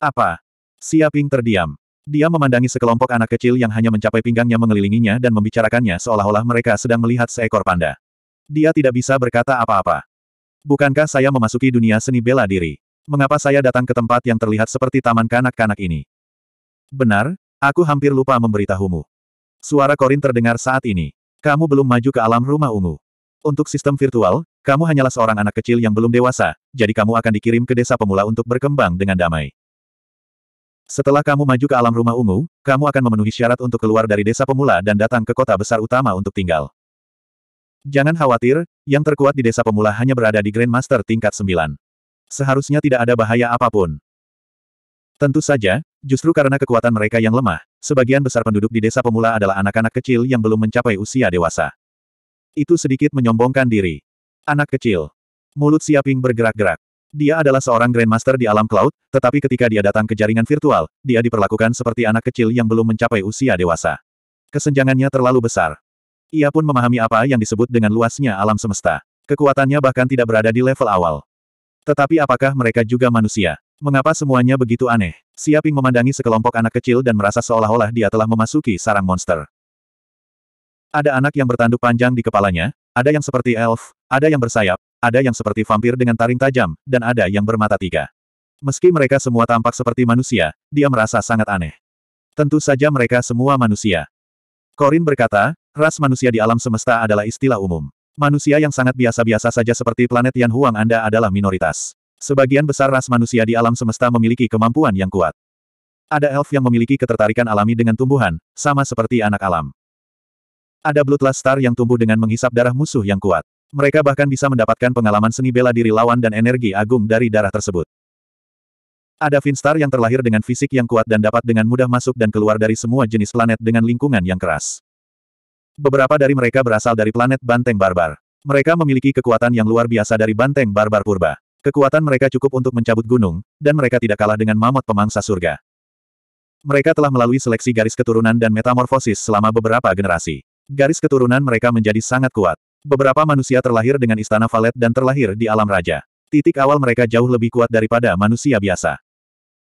Apa? Siaping terdiam. Dia memandangi sekelompok anak kecil yang hanya mencapai pinggangnya mengelilinginya dan membicarakannya seolah-olah mereka sedang melihat seekor panda. Dia tidak bisa berkata apa-apa. Bukankah saya memasuki dunia seni bela diri? Mengapa saya datang ke tempat yang terlihat seperti taman kanak-kanak ini? Benar, aku hampir lupa memberitahumu. Suara Korin terdengar saat ini. Kamu belum maju ke alam rumah ungu. Untuk sistem virtual, kamu hanyalah seorang anak kecil yang belum dewasa, jadi kamu akan dikirim ke desa pemula untuk berkembang dengan damai. Setelah kamu maju ke alam rumah ungu, kamu akan memenuhi syarat untuk keluar dari desa pemula dan datang ke kota besar utama untuk tinggal. Jangan khawatir, yang terkuat di desa pemula hanya berada di Grandmaster tingkat 9. Seharusnya tidak ada bahaya apa pun. Tentu saja, justru karena kekuatan mereka yang lemah, sebagian besar penduduk di desa pemula adalah anak-anak kecil yang belum mencapai usia dewasa. Itu sedikit menyombongkan diri. Anak kecil. Mulut Siaping bergerak-gerak. Dia adalah seorang Grandmaster di alam cloud, tetapi ketika dia datang ke jaringan virtual, dia diperlakukan seperti anak kecil yang belum mencapai usia dewasa. Kesenjangannya terlalu besar. Ia pun memahami apa yang disebut dengan luasnya alam semesta. Kekuatannya bahkan tidak berada di level awal. Tetapi apakah mereka juga manusia? Mengapa semuanya begitu aneh? Siaping memandangi sekelompok anak kecil dan merasa seolah-olah dia telah memasuki sarang monster. Ada anak yang bertanduk panjang di kepalanya, ada yang seperti elf, ada yang bersayap, ada yang seperti vampir dengan taring tajam, dan ada yang bermata tiga. Meski mereka semua tampak seperti manusia, dia merasa sangat aneh. Tentu saja mereka semua manusia. Korin berkata, ras manusia di alam semesta adalah istilah umum. Manusia yang sangat biasa-biasa saja seperti planet Yan Huang Anda adalah minoritas. Sebagian besar ras manusia di alam semesta memiliki kemampuan yang kuat. Ada elf yang memiliki ketertarikan alami dengan tumbuhan, sama seperti anak alam. Ada Bloodlust Star yang tumbuh dengan menghisap darah musuh yang kuat. Mereka bahkan bisa mendapatkan pengalaman seni bela diri lawan dan energi agung dari darah tersebut. Ada Finstar yang terlahir dengan fisik yang kuat dan dapat dengan mudah masuk dan keluar dari semua jenis planet dengan lingkungan yang keras. Beberapa dari mereka berasal dari planet Banteng Barbar. Mereka memiliki kekuatan yang luar biasa dari Banteng Barbar Purba. Kekuatan mereka cukup untuk mencabut gunung, dan mereka tidak kalah dengan mamut pemangsa surga. Mereka telah melalui seleksi garis keturunan dan metamorfosis selama beberapa generasi. Garis keturunan mereka menjadi sangat kuat. Beberapa manusia terlahir dengan istana valet dan terlahir di alam raja. Titik awal mereka jauh lebih kuat daripada manusia biasa.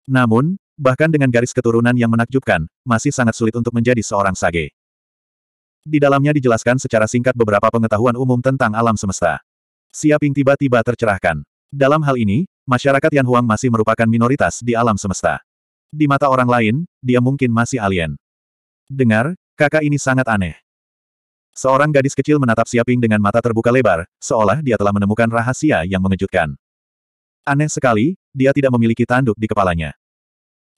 Namun, bahkan dengan garis keturunan yang menakjubkan, masih sangat sulit untuk menjadi seorang sage. Di dalamnya dijelaskan secara singkat beberapa pengetahuan umum tentang alam semesta. Siaping tiba-tiba tercerahkan. Dalam hal ini, masyarakat Yan Huang masih merupakan minoritas di alam semesta. Di mata orang lain, dia mungkin masih alien. Dengar, kakak ini sangat aneh. Seorang gadis kecil menatap Siaping dengan mata terbuka lebar, seolah dia telah menemukan rahasia yang mengejutkan. Aneh sekali, dia tidak memiliki tanduk di kepalanya.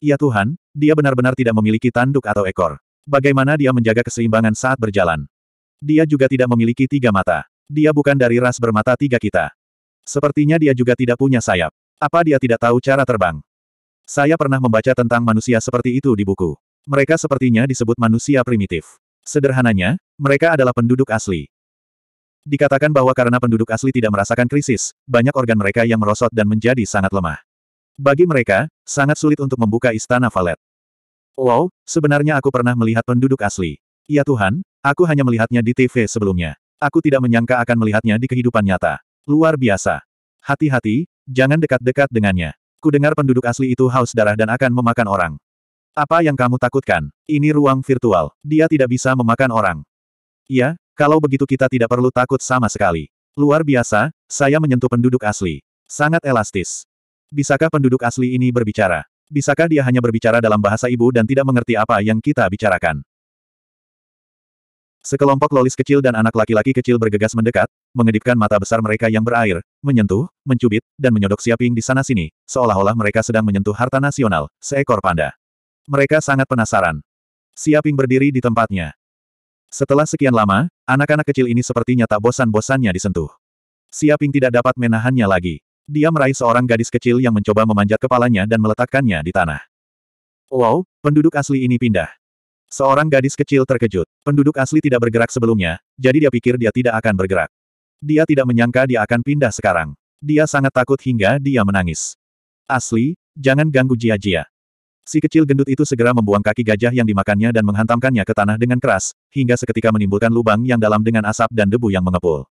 Ya Tuhan, dia benar-benar tidak memiliki tanduk atau ekor. Bagaimana dia menjaga keseimbangan saat berjalan? Dia juga tidak memiliki tiga mata. Dia bukan dari ras bermata tiga kita. Sepertinya dia juga tidak punya sayap. Apa dia tidak tahu cara terbang? Saya pernah membaca tentang manusia seperti itu di buku. Mereka sepertinya disebut manusia primitif. Sederhananya, mereka adalah penduduk asli. Dikatakan bahwa karena penduduk asli tidak merasakan krisis, banyak organ mereka yang merosot dan menjadi sangat lemah. Bagi mereka, sangat sulit untuk membuka istana valet. Wow, sebenarnya aku pernah melihat penduduk asli. Ya Tuhan, aku hanya melihatnya di TV sebelumnya. Aku tidak menyangka akan melihatnya di kehidupan nyata. Luar biasa. Hati-hati, jangan dekat-dekat dengannya. Kudengar penduduk asli itu haus darah dan akan memakan orang. Apa yang kamu takutkan? Ini ruang virtual. Dia tidak bisa memakan orang. Iya, kalau begitu kita tidak perlu takut sama sekali. Luar biasa, saya menyentuh penduduk asli. Sangat elastis. Bisakah penduduk asli ini berbicara? Bisakah dia hanya berbicara dalam bahasa ibu dan tidak mengerti apa yang kita bicarakan? Sekelompok lolis kecil dan anak laki-laki kecil bergegas mendekat, mengedipkan mata besar mereka yang berair, menyentuh, mencubit, dan menyodok siaping di sana-sini, seolah-olah mereka sedang menyentuh harta nasional, seekor panda. Mereka sangat penasaran. Siaping berdiri di tempatnya. Setelah sekian lama, anak-anak kecil ini sepertinya tak bosan-bosannya disentuh. Siaping tidak dapat menahannya lagi. Dia meraih seorang gadis kecil yang mencoba memanjat kepalanya dan meletakkannya di tanah. Wow, penduduk asli ini pindah. Seorang gadis kecil terkejut. Penduduk asli tidak bergerak sebelumnya, jadi dia pikir dia tidak akan bergerak. Dia tidak menyangka dia akan pindah sekarang. Dia sangat takut hingga dia menangis. Asli, jangan ganggu Jia-Jia. Si kecil gendut itu segera membuang kaki gajah yang dimakannya dan menghantamkannya ke tanah dengan keras, hingga seketika menimbulkan lubang yang dalam dengan asap dan debu yang mengepul.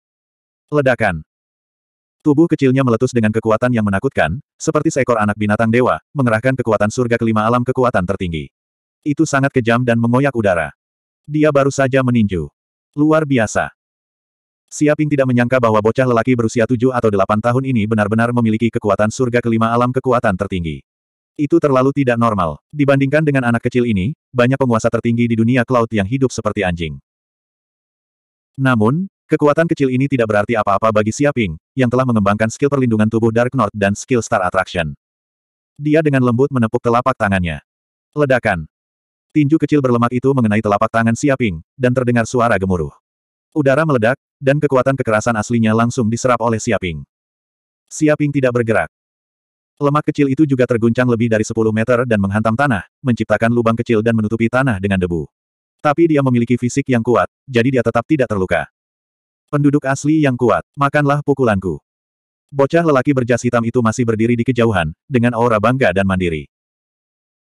Ledakan. Tubuh kecilnya meletus dengan kekuatan yang menakutkan, seperti seekor anak binatang dewa, mengerahkan kekuatan surga kelima alam kekuatan tertinggi. Itu sangat kejam dan mengoyak udara. Dia baru saja meninju. Luar biasa. Siaping tidak menyangka bahwa bocah lelaki berusia tujuh atau delapan tahun ini benar-benar memiliki kekuatan surga kelima alam kekuatan tertinggi. Itu terlalu tidak normal. Dibandingkan dengan anak kecil ini, banyak penguasa tertinggi di dunia cloud yang hidup seperti anjing. Namun, kekuatan kecil ini tidak berarti apa-apa bagi Siaping, yang telah mengembangkan skill perlindungan tubuh Dark North dan skill Star Attraction. Dia dengan lembut menepuk telapak tangannya. Ledakan. Tinju kecil berlemak itu mengenai telapak tangan Siaping, dan terdengar suara gemuruh. Udara meledak, dan kekuatan kekerasan aslinya langsung diserap oleh Siaping. Siaping tidak bergerak. Lemak kecil itu juga terguncang lebih dari 10 meter dan menghantam tanah, menciptakan lubang kecil dan menutupi tanah dengan debu. Tapi dia memiliki fisik yang kuat, jadi dia tetap tidak terluka. Penduduk asli yang kuat, makanlah pukulanku. Bocah lelaki berjas hitam itu masih berdiri di kejauhan, dengan aura bangga dan mandiri.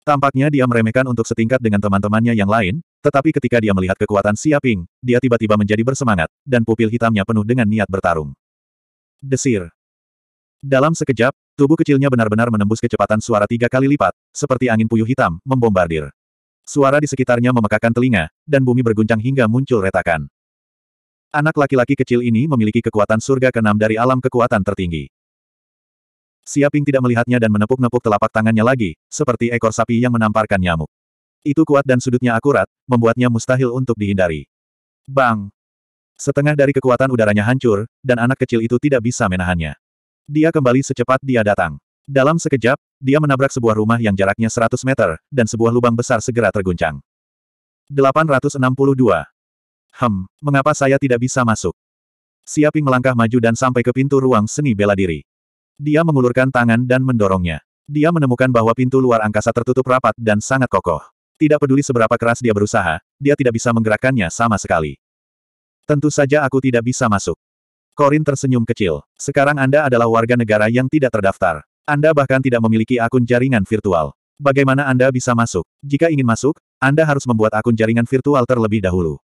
Tampaknya dia meremehkan untuk setingkat dengan teman-temannya yang lain, tetapi ketika dia melihat kekuatan Siaping, dia tiba-tiba menjadi bersemangat, dan pupil hitamnya penuh dengan niat bertarung. Desir. Dalam sekejap, tubuh kecilnya benar-benar menembus kecepatan suara tiga kali lipat, seperti angin puyuh hitam, membombardir. Suara di sekitarnya memekakan telinga, dan bumi berguncang hingga muncul retakan. Anak laki-laki kecil ini memiliki kekuatan surga keenam dari alam kekuatan tertinggi. Siaping tidak melihatnya dan menepuk-nepuk telapak tangannya lagi, seperti ekor sapi yang menamparkan nyamuk. Itu kuat dan sudutnya akurat, membuatnya mustahil untuk dihindari. Bang! Setengah dari kekuatan udaranya hancur, dan anak kecil itu tidak bisa menahannya. Dia kembali secepat dia datang. Dalam sekejap, dia menabrak sebuah rumah yang jaraknya 100 meter, dan sebuah lubang besar segera terguncang. 862. Hem, mengapa saya tidak bisa masuk? Siaping melangkah maju dan sampai ke pintu ruang seni bela diri. Dia mengulurkan tangan dan mendorongnya. Dia menemukan bahwa pintu luar angkasa tertutup rapat dan sangat kokoh. Tidak peduli seberapa keras dia berusaha, dia tidak bisa menggerakkannya sama sekali. Tentu saja aku tidak bisa masuk. Korin tersenyum kecil. Sekarang Anda adalah warga negara yang tidak terdaftar. Anda bahkan tidak memiliki akun jaringan virtual. Bagaimana Anda bisa masuk? Jika ingin masuk, Anda harus membuat akun jaringan virtual terlebih dahulu.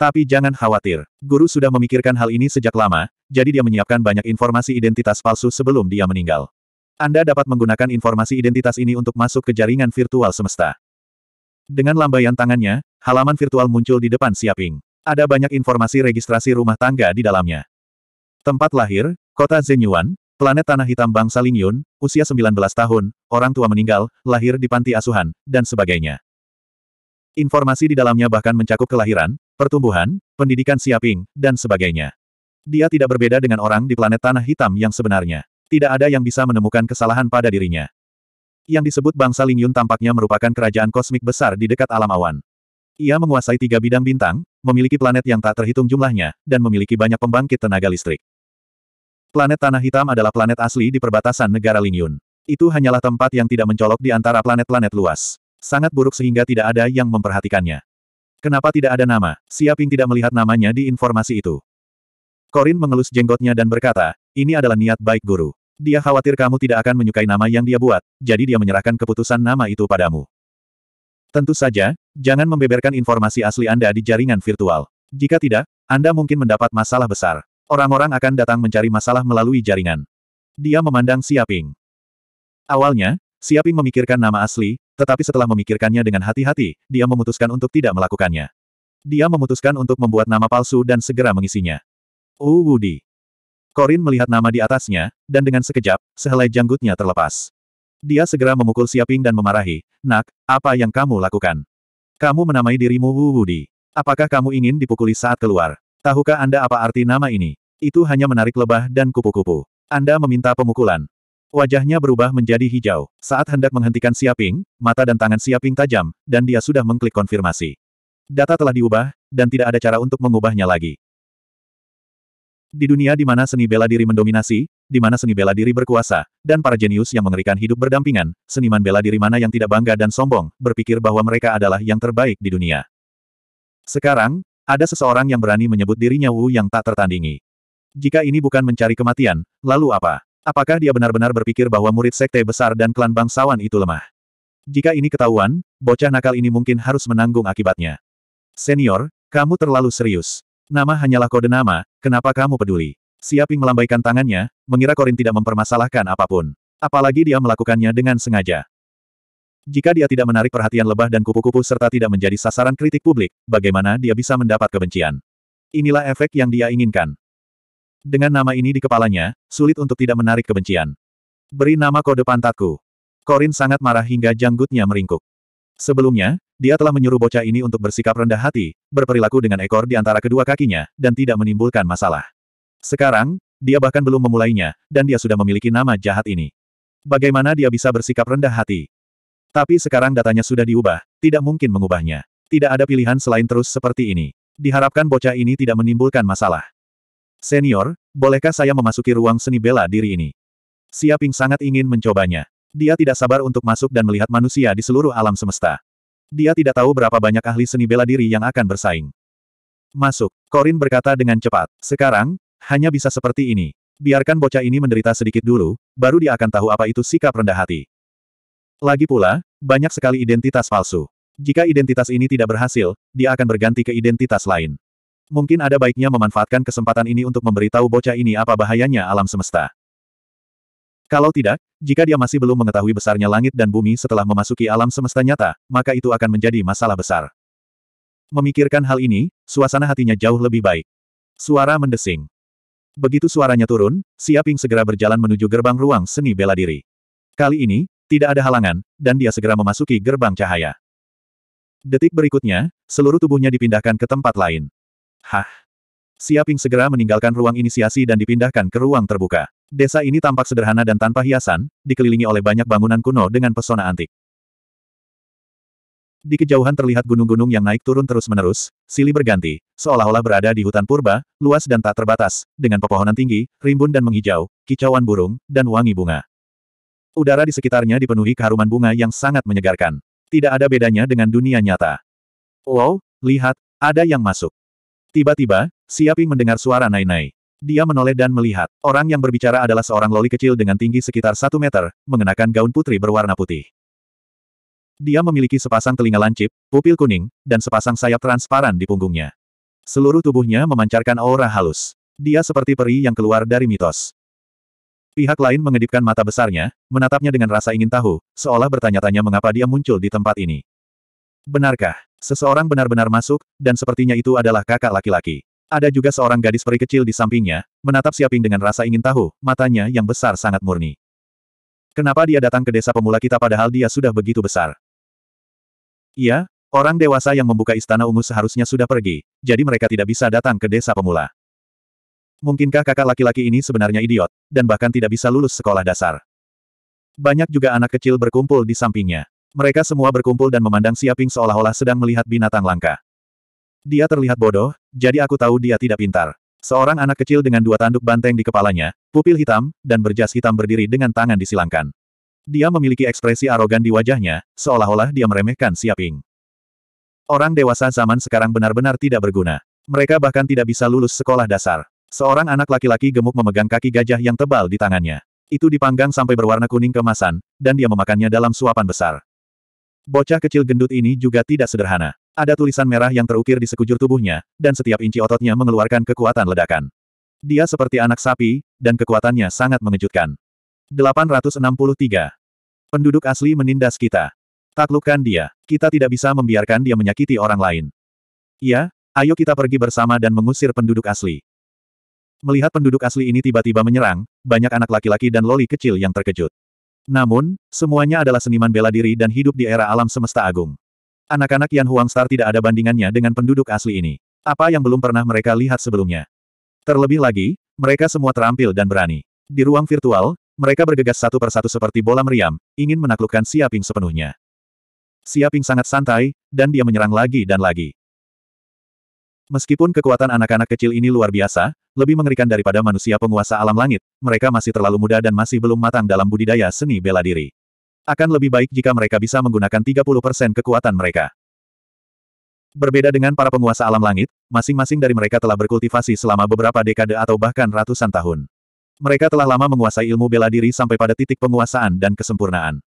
Tapi jangan khawatir, guru sudah memikirkan hal ini sejak lama, jadi dia menyiapkan banyak informasi identitas palsu sebelum dia meninggal. Anda dapat menggunakan informasi identitas ini untuk masuk ke jaringan virtual semesta. Dengan lambaian tangannya, halaman virtual muncul di depan Siaping. Ada banyak informasi registrasi rumah tangga di dalamnya. Tempat lahir, kota Zenyuan, planet tanah hitam bangsa Lingyun, usia 19 tahun, orang tua meninggal, lahir di panti asuhan, dan sebagainya. Informasi di dalamnya bahkan mencakup kelahiran, pertumbuhan, pendidikan Siaping, dan sebagainya. Dia tidak berbeda dengan orang di planet tanah hitam yang sebenarnya. Tidak ada yang bisa menemukan kesalahan pada dirinya. Yang disebut bangsa Lingyun tampaknya merupakan kerajaan kosmik besar di dekat alam awan. Ia menguasai tiga bidang bintang, memiliki planet yang tak terhitung jumlahnya, dan memiliki banyak pembangkit tenaga listrik. Planet Tanah Hitam adalah planet asli di perbatasan negara Lingyun. Itu hanyalah tempat yang tidak mencolok di antara planet-planet luas. Sangat buruk sehingga tidak ada yang memperhatikannya. Kenapa tidak ada nama? Siaping tidak melihat namanya di informasi itu. Korin mengelus jenggotnya dan berkata, ini adalah niat baik guru. Dia khawatir kamu tidak akan menyukai nama yang dia buat, jadi dia menyerahkan keputusan nama itu padamu. Tentu saja, jangan membeberkan informasi asli Anda di jaringan virtual. Jika tidak, Anda mungkin mendapat masalah besar. Orang-orang akan datang mencari masalah melalui jaringan. Dia memandang Siaping. Awalnya, Siaping memikirkan nama asli, tetapi setelah memikirkannya dengan hati-hati, dia memutuskan untuk tidak melakukannya. Dia memutuskan untuk membuat nama palsu dan segera mengisinya. Uh Wudi. Korin melihat nama di atasnya, dan dengan sekejap, sehelai janggutnya terlepas. Dia segera memukul Siaping dan memarahi, Nak, apa yang kamu lakukan? Kamu menamai dirimu Wu Wudi. Apakah kamu ingin dipukuli saat keluar? Tahukah Anda apa arti nama ini? Itu hanya menarik lebah dan kupu-kupu. Anda meminta pemukulan. Wajahnya berubah menjadi hijau. Saat hendak menghentikan Siaping, mata dan tangan Siaping tajam, dan dia sudah mengklik konfirmasi. Data telah diubah, dan tidak ada cara untuk mengubahnya lagi. Di dunia di mana seni bela diri mendominasi, di mana seni bela diri berkuasa, dan para jenius yang mengerikan hidup berdampingan, seniman bela diri mana yang tidak bangga dan sombong, berpikir bahwa mereka adalah yang terbaik di dunia. Sekarang, ada seseorang yang berani menyebut dirinya Wu yang tak tertandingi. Jika ini bukan mencari kematian, lalu apa? Apakah dia benar-benar berpikir bahwa murid sekte besar dan klan bangsawan itu lemah? Jika ini ketahuan, bocah nakal ini mungkin harus menanggung akibatnya. Senior, kamu terlalu serius. Nama hanyalah kode nama, kenapa kamu peduli? Siaping melambaikan tangannya, mengira Korin tidak mempermasalahkan apa pun. Apalagi dia melakukannya dengan sengaja. Jika dia tidak menarik perhatian lebah dan kupu-kupu serta tidak menjadi sasaran kritik publik, bagaimana dia bisa mendapat kebencian? Inilah efek yang dia inginkan. Dengan nama ini di kepalanya, sulit untuk tidak menarik kebencian. Beri nama kode pantatku. Korin sangat marah hingga janggutnya meringkuk. Sebelumnya, dia telah menyuruh bocah ini untuk bersikap rendah hati, berperilaku dengan ekor di antara kedua kakinya, dan tidak menimbulkan masalah. Sekarang, dia bahkan belum memulainya, dan dia sudah memiliki nama jahat ini. Bagaimana dia bisa bersikap rendah hati? Tapi sekarang datanya sudah diubah, tidak mungkin mengubahnya. Tidak ada pilihan selain terus seperti ini. Diharapkan bocah ini tidak menimbulkan masalah. Senior, bolehkah saya memasuki ruang seni bela diri ini? Siaping sangat ingin mencobanya. Dia tidak sabar untuk masuk dan melihat manusia di seluruh alam semesta. Dia tidak tahu berapa banyak ahli seni bela diri yang akan bersaing. Masuk, Korin berkata dengan cepat. Sekarang, hanya bisa seperti ini. Biarkan bocah ini menderita sedikit dulu, baru dia akan tahu apa itu sikap rendah hati. Lagi pula, banyak sekali identitas palsu. Jika identitas ini tidak berhasil, dia akan berganti ke identitas lain. Mungkin ada baiknya memanfaatkan kesempatan ini untuk memberitahu bocah ini apa bahayanya alam semesta. Kalau tidak, jika dia masih belum mengetahui besarnya langit dan bumi setelah memasuki alam semesta nyata, maka itu akan menjadi masalah besar. Memikirkan hal ini, suasana hatinya jauh lebih baik. Suara mendesing. Begitu suaranya turun, Siaping segera berjalan menuju gerbang ruang seni bela diri. Kali ini, tidak ada halangan, dan dia segera memasuki gerbang cahaya. Detik berikutnya, seluruh tubuhnya dipindahkan ke tempat lain. Hah! Siaping segera meninggalkan ruang inisiasi dan dipindahkan ke ruang terbuka. Desa ini tampak sederhana dan tanpa hiasan, dikelilingi oleh banyak bangunan kuno dengan pesona antik. Di kejauhan terlihat gunung-gunung yang naik turun terus-menerus, silih berganti, seolah-olah berada di hutan purba, luas dan tak terbatas, dengan pepohonan tinggi, rimbun dan menghijau, kicauan burung, dan wangi bunga. Udara di sekitarnya dipenuhi keharuman bunga yang sangat menyegarkan. Tidak ada bedanya dengan dunia nyata. Wow, lihat, ada yang masuk. Tiba-tiba, Siaping mendengar suara Nai-Nai. Dia menoleh dan melihat. Orang yang berbicara adalah seorang loli kecil dengan tinggi sekitar satu meter, mengenakan gaun putri berwarna putih. Dia memiliki sepasang telinga lancip, pupil kuning, dan sepasang sayap transparan di punggungnya. Seluruh tubuhnya memancarkan aura halus. Dia seperti peri yang keluar dari mitos. Pihak lain mengedipkan mata besarnya, menatapnya dengan rasa ingin tahu, seolah bertanya-tanya mengapa dia muncul di tempat ini. Benarkah, seseorang benar-benar masuk, dan sepertinya itu adalah kakak laki-laki. Ada juga seorang gadis peri kecil di sampingnya, menatap Siaping dengan rasa ingin tahu, matanya yang besar sangat murni. Kenapa dia datang ke desa pemula kita padahal dia sudah begitu besar? Iya, orang dewasa yang membuka istana ungu seharusnya sudah pergi, jadi mereka tidak bisa datang ke desa pemula. Mungkinkah kakak laki-laki ini sebenarnya idiot, dan bahkan tidak bisa lulus sekolah dasar? Banyak juga anak kecil berkumpul di sampingnya. Mereka semua berkumpul dan memandang Siaping seolah-olah sedang melihat binatang langka. Dia terlihat bodoh, jadi aku tahu dia tidak pintar. Seorang anak kecil dengan dua tanduk banteng di kepalanya, pupil hitam, dan berjas hitam berdiri dengan tangan disilangkan. Dia memiliki ekspresi arogan di wajahnya, seolah-olah dia meremehkan Siaping. Orang dewasa zaman sekarang benar-benar tidak berguna. Mereka bahkan tidak bisa lulus sekolah dasar. Seorang anak laki-laki gemuk memegang kaki gajah yang tebal di tangannya. Itu dipanggang sampai berwarna kuning kemasan, dan dia memakannya dalam suapan besar. Bocah kecil gendut ini juga tidak sederhana. Ada tulisan merah yang terukir di sekujur tubuhnya, dan setiap inci ototnya mengeluarkan kekuatan ledakan. Dia seperti anak sapi, dan kekuatannya sangat mengejutkan. 863. Penduduk asli menindas kita. Taklukkan dia. Kita tidak bisa membiarkan dia menyakiti orang lain. Ya, ayo kita pergi bersama dan mengusir penduduk asli. Melihat penduduk asli ini tiba-tiba menyerang, banyak anak laki-laki dan loli kecil yang terkejut. Namun, semuanya adalah seniman bela diri dan hidup di era alam semesta agung. Anak-anak Yan Huang Star tidak ada bandingannya dengan penduduk asli ini. Apa yang belum pernah mereka lihat sebelumnya. Terlebih lagi, mereka semua terampil dan berani. Di ruang virtual, mereka bergegas satu persatu seperti bola meriam, ingin menaklukkan Siaping sepenuhnya. Siaping sangat santai, dan dia menyerang lagi dan lagi. Meskipun kekuatan anak-anak kecil ini luar biasa, lebih mengerikan daripada manusia penguasa alam langit, mereka masih terlalu muda dan masih belum matang dalam budidaya seni bela diri. Akan lebih baik jika mereka bisa menggunakan 30% kekuatan mereka. Berbeda dengan para penguasa alam langit, masing-masing dari mereka telah berkultivasi selama beberapa dekade atau bahkan ratusan tahun. Mereka telah lama menguasai ilmu bela diri sampai pada titik penguasaan dan kesempurnaan.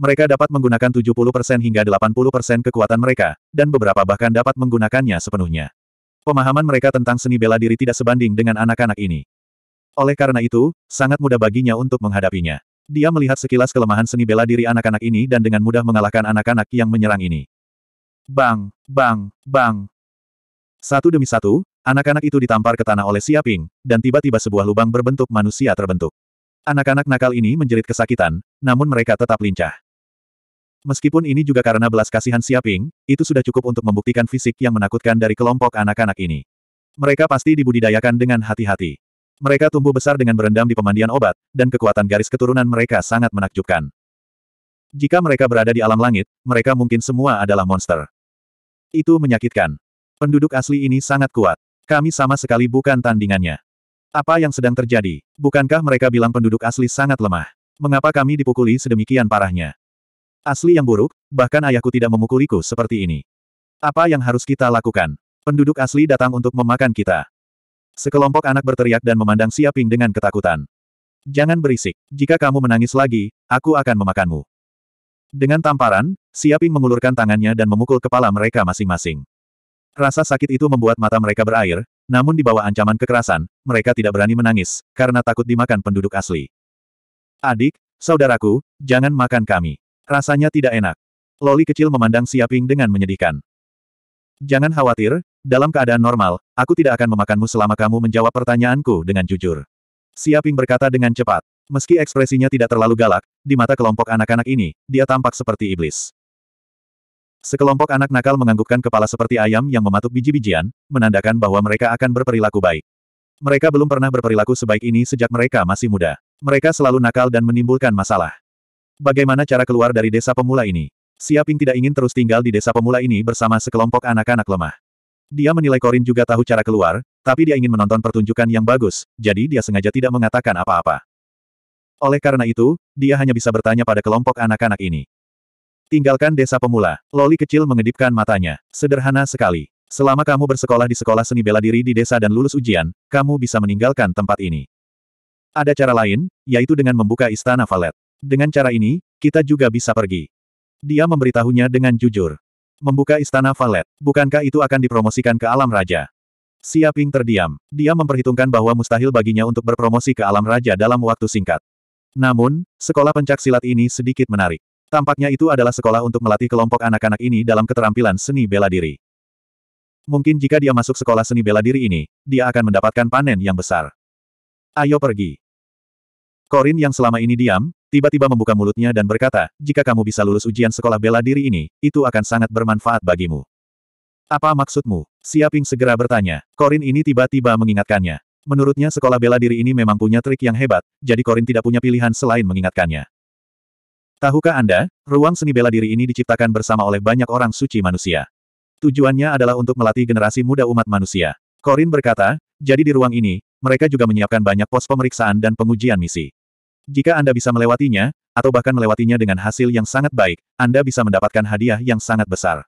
Mereka dapat menggunakan 70% hingga 80% kekuatan mereka, dan beberapa bahkan dapat menggunakannya sepenuhnya. Pemahaman mereka tentang seni bela diri tidak sebanding dengan anak-anak ini. Oleh karena itu, sangat mudah baginya untuk menghadapinya. Dia melihat sekilas kelemahan seni bela diri anak-anak ini dan dengan mudah mengalahkan anak-anak yang menyerang ini. Bang, bang, bang. Satu demi satu, anak-anak itu ditampar ke tanah oleh Siaping, dan tiba-tiba sebuah lubang berbentuk manusia terbentuk. Anak-anak nakal ini menjerit kesakitan, namun mereka tetap lincah. Meskipun ini juga karena belas kasihan Siaping, itu sudah cukup untuk membuktikan fisik yang menakutkan dari kelompok anak-anak ini. Mereka pasti dibudidayakan dengan hati-hati. Mereka tumbuh besar dengan berendam di pemandian obat, dan kekuatan garis keturunan mereka sangat menakjubkan. Jika mereka berada di alam langit, mereka mungkin semua adalah monster. Itu menyakitkan. Penduduk asli ini sangat kuat. Kami sama sekali bukan tandingannya. Apa yang sedang terjadi? Bukankah mereka bilang penduduk asli sangat lemah? Mengapa kami dipukuli sedemikian parahnya? Asli yang buruk, bahkan ayahku tidak memukuliku seperti ini. Apa yang harus kita lakukan? Penduduk asli datang untuk memakan kita. Sekelompok anak berteriak dan memandang Siaping dengan ketakutan. Jangan berisik. Jika kamu menangis lagi, aku akan memakanmu. Dengan tamparan, Siaping mengulurkan tangannya dan memukul kepala mereka masing-masing. Rasa sakit itu membuat mata mereka berair, namun di bawah ancaman kekerasan, mereka tidak berani menangis, karena takut dimakan penduduk asli. Adik, saudaraku, jangan makan kami. Rasanya tidak enak. Loli kecil memandang Siaping dengan menyedihkan. Jangan khawatir, dalam keadaan normal, aku tidak akan memakanmu selama kamu menjawab pertanyaanku dengan jujur. Siaping berkata dengan cepat. Meski ekspresinya tidak terlalu galak, di mata kelompok anak-anak ini, dia tampak seperti iblis. Sekelompok anak nakal menganggukkan kepala seperti ayam yang mematuk biji-bijian, menandakan bahwa mereka akan berperilaku baik. Mereka belum pernah berperilaku sebaik ini sejak mereka masih muda. Mereka selalu nakal dan menimbulkan masalah. Bagaimana cara keluar dari desa pemula ini? Siaping tidak ingin terus tinggal di desa pemula ini bersama sekelompok anak-anak lemah. Dia menilai Korin juga tahu cara keluar, tapi dia ingin menonton pertunjukan yang bagus, jadi dia sengaja tidak mengatakan apa-apa. Oleh karena itu, dia hanya bisa bertanya pada kelompok anak-anak ini. Tinggalkan desa pemula. Loli kecil mengedipkan matanya. Sederhana sekali. Selama kamu bersekolah di sekolah seni bela diri di desa dan lulus ujian, kamu bisa meninggalkan tempat ini. Ada cara lain, yaitu dengan membuka istana valet. Dengan cara ini, kita juga bisa pergi. Dia memberitahunya dengan jujur. Membuka istana valet, bukankah itu akan dipromosikan ke alam raja? Siaping terdiam. Dia memperhitungkan bahwa mustahil baginya untuk berpromosi ke alam raja dalam waktu singkat. Namun, sekolah pencak silat ini sedikit menarik. Tampaknya itu adalah sekolah untuk melatih kelompok anak-anak ini dalam keterampilan seni bela diri. Mungkin jika dia masuk sekolah seni bela diri ini, dia akan mendapatkan panen yang besar. Ayo pergi. Korin yang selama ini diam, tiba-tiba membuka mulutnya dan berkata, jika kamu bisa lulus ujian sekolah bela diri ini, itu akan sangat bermanfaat bagimu. Apa maksudmu? Siaping segera bertanya. Korin ini tiba-tiba mengingatkannya. Menurutnya sekolah bela diri ini memang punya trik yang hebat, jadi Korin tidak punya pilihan selain mengingatkannya. Tahukah Anda, ruang seni bela diri ini diciptakan bersama oleh banyak orang suci manusia. Tujuannya adalah untuk melatih generasi muda umat manusia. Korin berkata, jadi di ruang ini, mereka juga menyiapkan banyak pos pemeriksaan dan pengujian misi. Jika Anda bisa melewatinya, atau bahkan melewatinya dengan hasil yang sangat baik, Anda bisa mendapatkan hadiah yang sangat besar.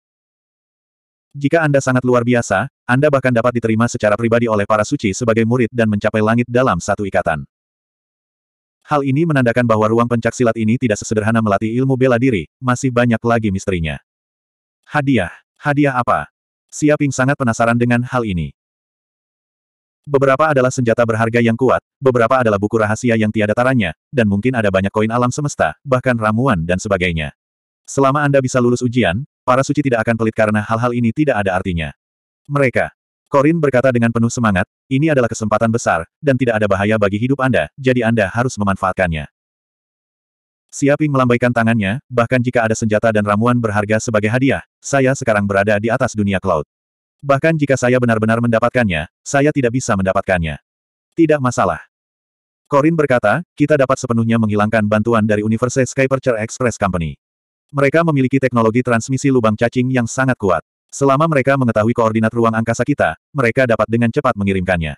Jika Anda sangat luar biasa, Anda bahkan dapat diterima secara pribadi oleh para suci sebagai murid dan mencapai langit dalam satu ikatan. Hal ini menandakan bahwa ruang pencak silat ini tidak sesederhana melatih ilmu bela diri, masih banyak lagi misterinya. Hadiah. Hadiah apa? Siaping sangat penasaran dengan hal ini. Beberapa adalah senjata berharga yang kuat, beberapa adalah buku rahasia yang tiada taranya, dan mungkin ada banyak koin alam semesta, bahkan ramuan dan sebagainya. Selama Anda bisa lulus ujian, para suci tidak akan pelit karena hal-hal ini tidak ada artinya. Mereka. Corin berkata dengan penuh semangat, ini adalah kesempatan besar, dan tidak ada bahaya bagi hidup Anda, jadi Anda harus memanfaatkannya. Siaping melambaikan tangannya, bahkan jika ada senjata dan ramuan berharga sebagai hadiah, saya sekarang berada di atas dunia cloud. Bahkan jika saya benar-benar mendapatkannya, saya tidak bisa mendapatkannya. Tidak masalah. Corin berkata, kita dapat sepenuhnya menghilangkan bantuan dari Universe Skypercher Express Company. Mereka memiliki teknologi transmisi lubang cacing yang sangat kuat. Selama mereka mengetahui koordinat ruang angkasa kita, mereka dapat dengan cepat mengirimkannya.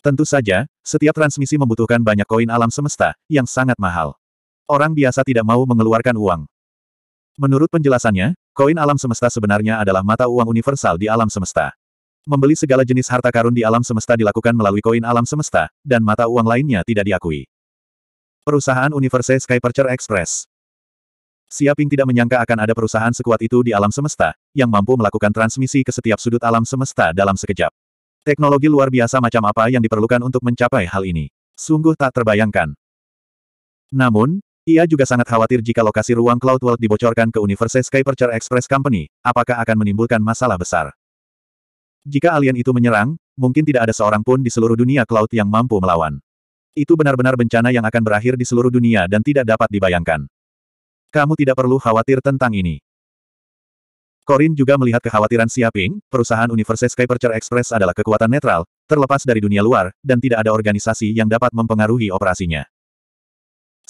Tentu saja, setiap transmisi membutuhkan banyak koin alam semesta, yang sangat mahal. Orang biasa tidak mau mengeluarkan uang. Menurut penjelasannya, Koin alam semesta sebenarnya adalah mata uang universal di alam semesta. Membeli segala jenis harta karun di alam semesta dilakukan melalui koin alam semesta, dan mata uang lainnya tidak diakui. Perusahaan Universe Skypercher Express Siaping tidak menyangka akan ada perusahaan sekuat itu di alam semesta, yang mampu melakukan transmisi ke setiap sudut alam semesta dalam sekejap. Teknologi luar biasa macam apa yang diperlukan untuk mencapai hal ini. Sungguh tak terbayangkan. Namun, ia juga sangat khawatir jika lokasi ruang Cloud World dibocorkan ke Universe Skypercher Express Company, apakah akan menimbulkan masalah besar. Jika alien itu menyerang, mungkin tidak ada seorang pun di seluruh dunia Cloud yang mampu melawan. Itu benar-benar bencana yang akan berakhir di seluruh dunia dan tidak dapat dibayangkan. Kamu tidak perlu khawatir tentang ini. Corin juga melihat kekhawatiran Siaping, perusahaan Universe Skypercher Express adalah kekuatan netral, terlepas dari dunia luar, dan tidak ada organisasi yang dapat mempengaruhi operasinya.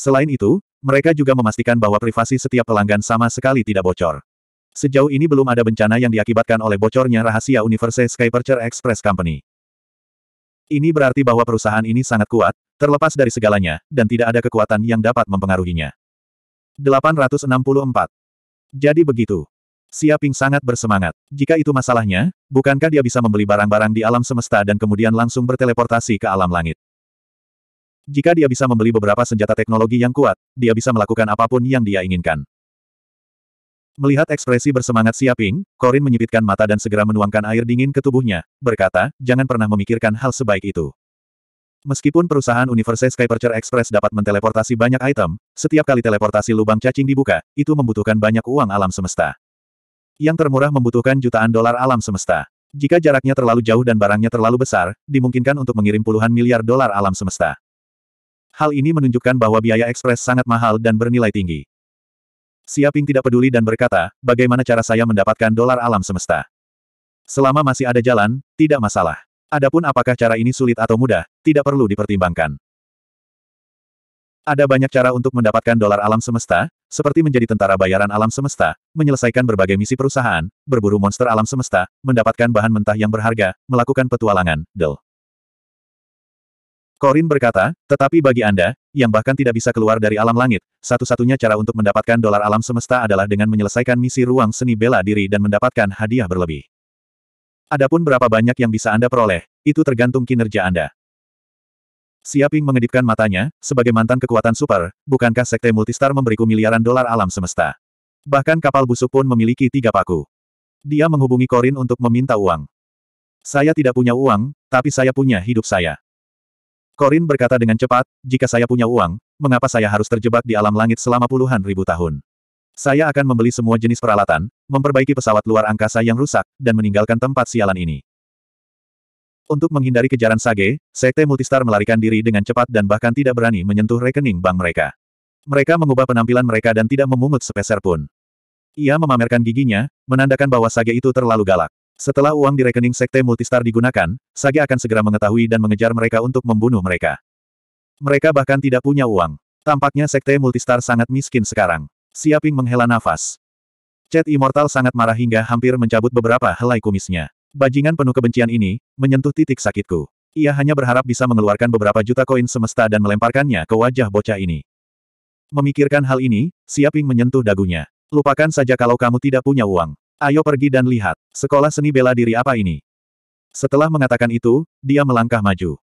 Selain itu, mereka juga memastikan bahwa privasi setiap pelanggan sama sekali tidak bocor. Sejauh ini belum ada bencana yang diakibatkan oleh bocornya rahasia Universe Skypercher Express Company. Ini berarti bahwa perusahaan ini sangat kuat, terlepas dari segalanya, dan tidak ada kekuatan yang dapat mempengaruhinya. 864. Jadi begitu. Siaping sangat bersemangat. Jika itu masalahnya, bukankah dia bisa membeli barang-barang di alam semesta dan kemudian langsung berteleportasi ke alam langit? Jika dia bisa membeli beberapa senjata teknologi yang kuat, dia bisa melakukan apa pun yang dia inginkan. Melihat ekspresi bersemangat Siaping, Corin menyipitkan mata dan segera menuangkan air dingin ke tubuhnya, berkata, jangan pernah memikirkan hal sebaik itu. Meskipun perusahaan Universe Skypercher Express dapat menteleportasi banyak item, setiap kali teleportasi lubang cacing dibuka, itu membutuhkan banyak uang alam semesta. Yang termurah membutuhkan jutaan dolar alam semesta. Jika jaraknya terlalu jauh dan barangnya terlalu besar, dimungkinkan untuk mengirim puluhan miliar dolar alam semesta. Hal ini menunjukkan bahwa biaya ekspres sangat mahal dan bernilai tinggi. Siaping tidak peduli dan berkata, bagaimana cara saya mendapatkan dolar alam semesta? Selama masih ada jalan, tidak masalah. Adapun apakah cara ini sulit atau mudah, tidak perlu dipertimbangkan. Ada banyak cara untuk mendapatkan dolar alam semesta, seperti menjadi tentara bayaran alam semesta, menyelesaikan berbagai misi perusahaan, berburu monster alam semesta, mendapatkan bahan mentah yang berharga, melakukan petualangan, del. Corin berkata, tetapi bagi Anda, yang bahkan tidak bisa keluar dari alam langit, satu-satunya cara untuk mendapatkan dolar alam semesta adalah dengan menyelesaikan misi ruang seni bela diri dan mendapatkan hadiah berlebih. Adapun berapa banyak yang bisa Anda peroleh, itu tergantung kinerja Anda. Siaping mengedipkan matanya, sebagai mantan kekuatan super, bukankah Sekte Multistar memberiku miliaran dolar alam semesta? Bahkan kapal busuk pun memiliki tiga paku. Dia menghubungi Korin untuk meminta uang. Saya tidak punya uang, tapi saya punya hidup saya. Korin berkata dengan cepat, jika saya punya uang, mengapa saya harus terjebak di alam langit selama puluhan ribu tahun? Saya akan membeli semua jenis peralatan, memperbaiki pesawat luar angkasa yang rusak, dan meninggalkan tempat sialan ini. Untuk menghindari kejaran Sage, Sekte Multistar melarikan diri dengan cepat dan bahkan tidak berani menyentuh rekening bank mereka. Mereka mengubah penampilan mereka dan tidak memungut sepeser pun. Ia memamerkan giginya, menandakan bahwa Sage itu terlalu galak. Setelah uang di rekening Sekte Multistar digunakan, Sage akan segera mengetahui dan mengejar mereka untuk membunuh mereka. Mereka bahkan tidak punya uang. Tampaknya Sekte Multistar sangat miskin sekarang. Siaping menghela nafas. Chat Immortal sangat marah hingga hampir mencabut beberapa helai kumisnya. Bajingan penuh kebencian ini, menyentuh titik sakitku. Ia hanya berharap bisa mengeluarkan beberapa juta koin semesta dan melemparkannya ke wajah bocah ini. Memikirkan hal ini, Siaping menyentuh dagunya. Lupakan saja kalau kamu tidak punya uang. Ayo pergi dan lihat, sekolah seni bela diri apa ini. Setelah mengatakan itu, dia melangkah maju.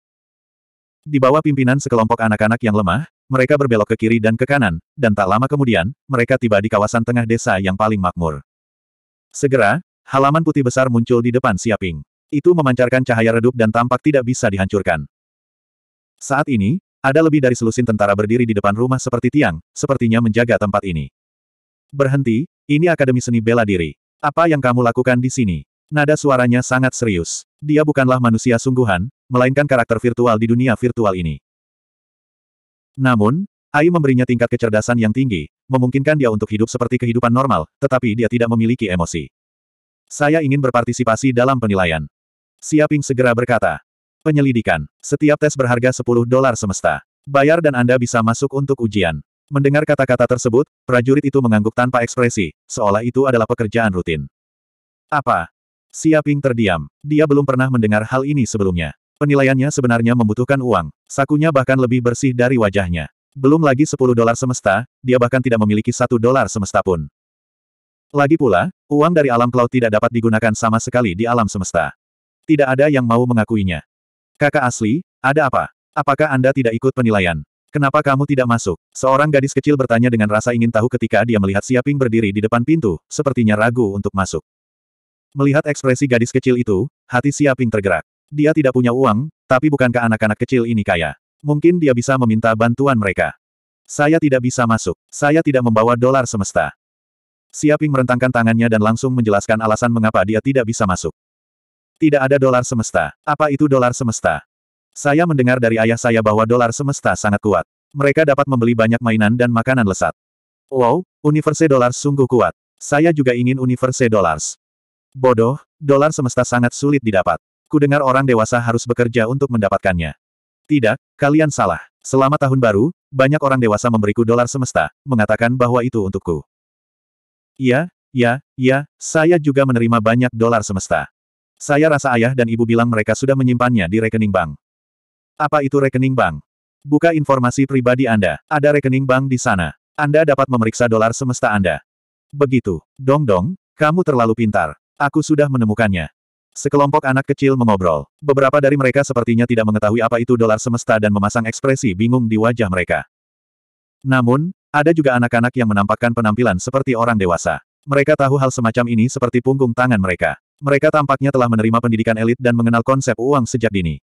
Di bawah pimpinan sekelompok anak-anak yang lemah, mereka berbelok ke kiri dan ke kanan, dan tak lama kemudian, mereka tiba di kawasan tengah desa yang paling makmur. Segera, Halaman putih besar muncul di depan Siaping. Itu memancarkan cahaya redup dan tampak tidak bisa dihancurkan. Saat ini, ada lebih dari selusin tentara berdiri di depan rumah seperti tiang, sepertinya menjaga tempat ini. Berhenti, ini Akademi Seni Bela Diri. Apa yang kamu lakukan di sini? Nada suaranya sangat serius. Dia bukanlah manusia sungguhan, melainkan karakter virtual di dunia virtual ini. Namun, AI memberinya tingkat kecerdasan yang tinggi, memungkinkan dia untuk hidup seperti kehidupan normal, tetapi dia tidak memiliki emosi. Saya ingin berpartisipasi dalam penilaian. Siaping segera berkata. Penyelidikan. Setiap tes berharga 10 dolar semesta. Bayar dan Anda bisa masuk untuk ujian. Mendengar kata-kata tersebut, prajurit itu mengangguk tanpa ekspresi, seolah itu adalah pekerjaan rutin. Apa? Siaping terdiam. Dia belum pernah mendengar hal ini sebelumnya. Penilaiannya sebenarnya membutuhkan uang. Sakunya bahkan lebih bersih dari wajahnya. Belum lagi 10 dolar semesta, dia bahkan tidak memiliki satu dolar semesta pun. Lagi pula, uang dari alam cloud tidak dapat digunakan sama sekali di alam semesta. Tidak ada yang mau mengakuinya. Kakak asli, ada apa? Apakah Anda tidak ikut penilaian? Kenapa kamu tidak masuk? Seorang gadis kecil bertanya dengan rasa ingin tahu ketika dia melihat Siaping berdiri di depan pintu, sepertinya ragu untuk masuk. Melihat ekspresi gadis kecil itu, hati Siaping tergerak. Dia tidak punya uang, tapi bukankah anak-anak kecil ini kaya? Mungkin dia bisa meminta bantuan mereka. Saya tidak bisa masuk. Saya tidak membawa dolar semesta. Siaping merentangkan tangannya dan langsung menjelaskan alasan mengapa dia tidak bisa masuk. Tidak ada dolar semesta. Apa itu dolar semesta? Saya mendengar dari ayah saya bahwa dolar semesta sangat kuat. Mereka dapat membeli banyak mainan dan makanan lesat. Wow, Universe Dollars sungguh kuat. Saya juga ingin Universe Dollars. Bodoh, dolar semesta sangat sulit didapat. Kudengar orang dewasa harus bekerja untuk mendapatkannya. Tidak, kalian salah. Selama tahun baru, banyak orang dewasa memberiku dolar semesta, mengatakan bahwa itu untukku. Iya, ya, ya, saya juga menerima banyak dolar semesta. Saya rasa ayah dan ibu bilang mereka sudah menyimpannya di rekening bank. Apa itu rekening bank? Buka informasi pribadi Anda. Ada rekening bank di sana. Anda dapat memeriksa dolar semesta Anda. Begitu. Dong dong, kamu terlalu pintar. Aku sudah menemukannya. Sekelompok anak kecil mengobrol. Beberapa dari mereka sepertinya tidak mengetahui apa itu dolar semesta dan memasang ekspresi bingung di wajah mereka. Namun, ada juga anak-anak yang menampakkan penampilan seperti orang dewasa. Mereka tahu hal semacam ini seperti punggung tangan mereka. Mereka tampaknya telah menerima pendidikan elit dan mengenal konsep uang sejak dini.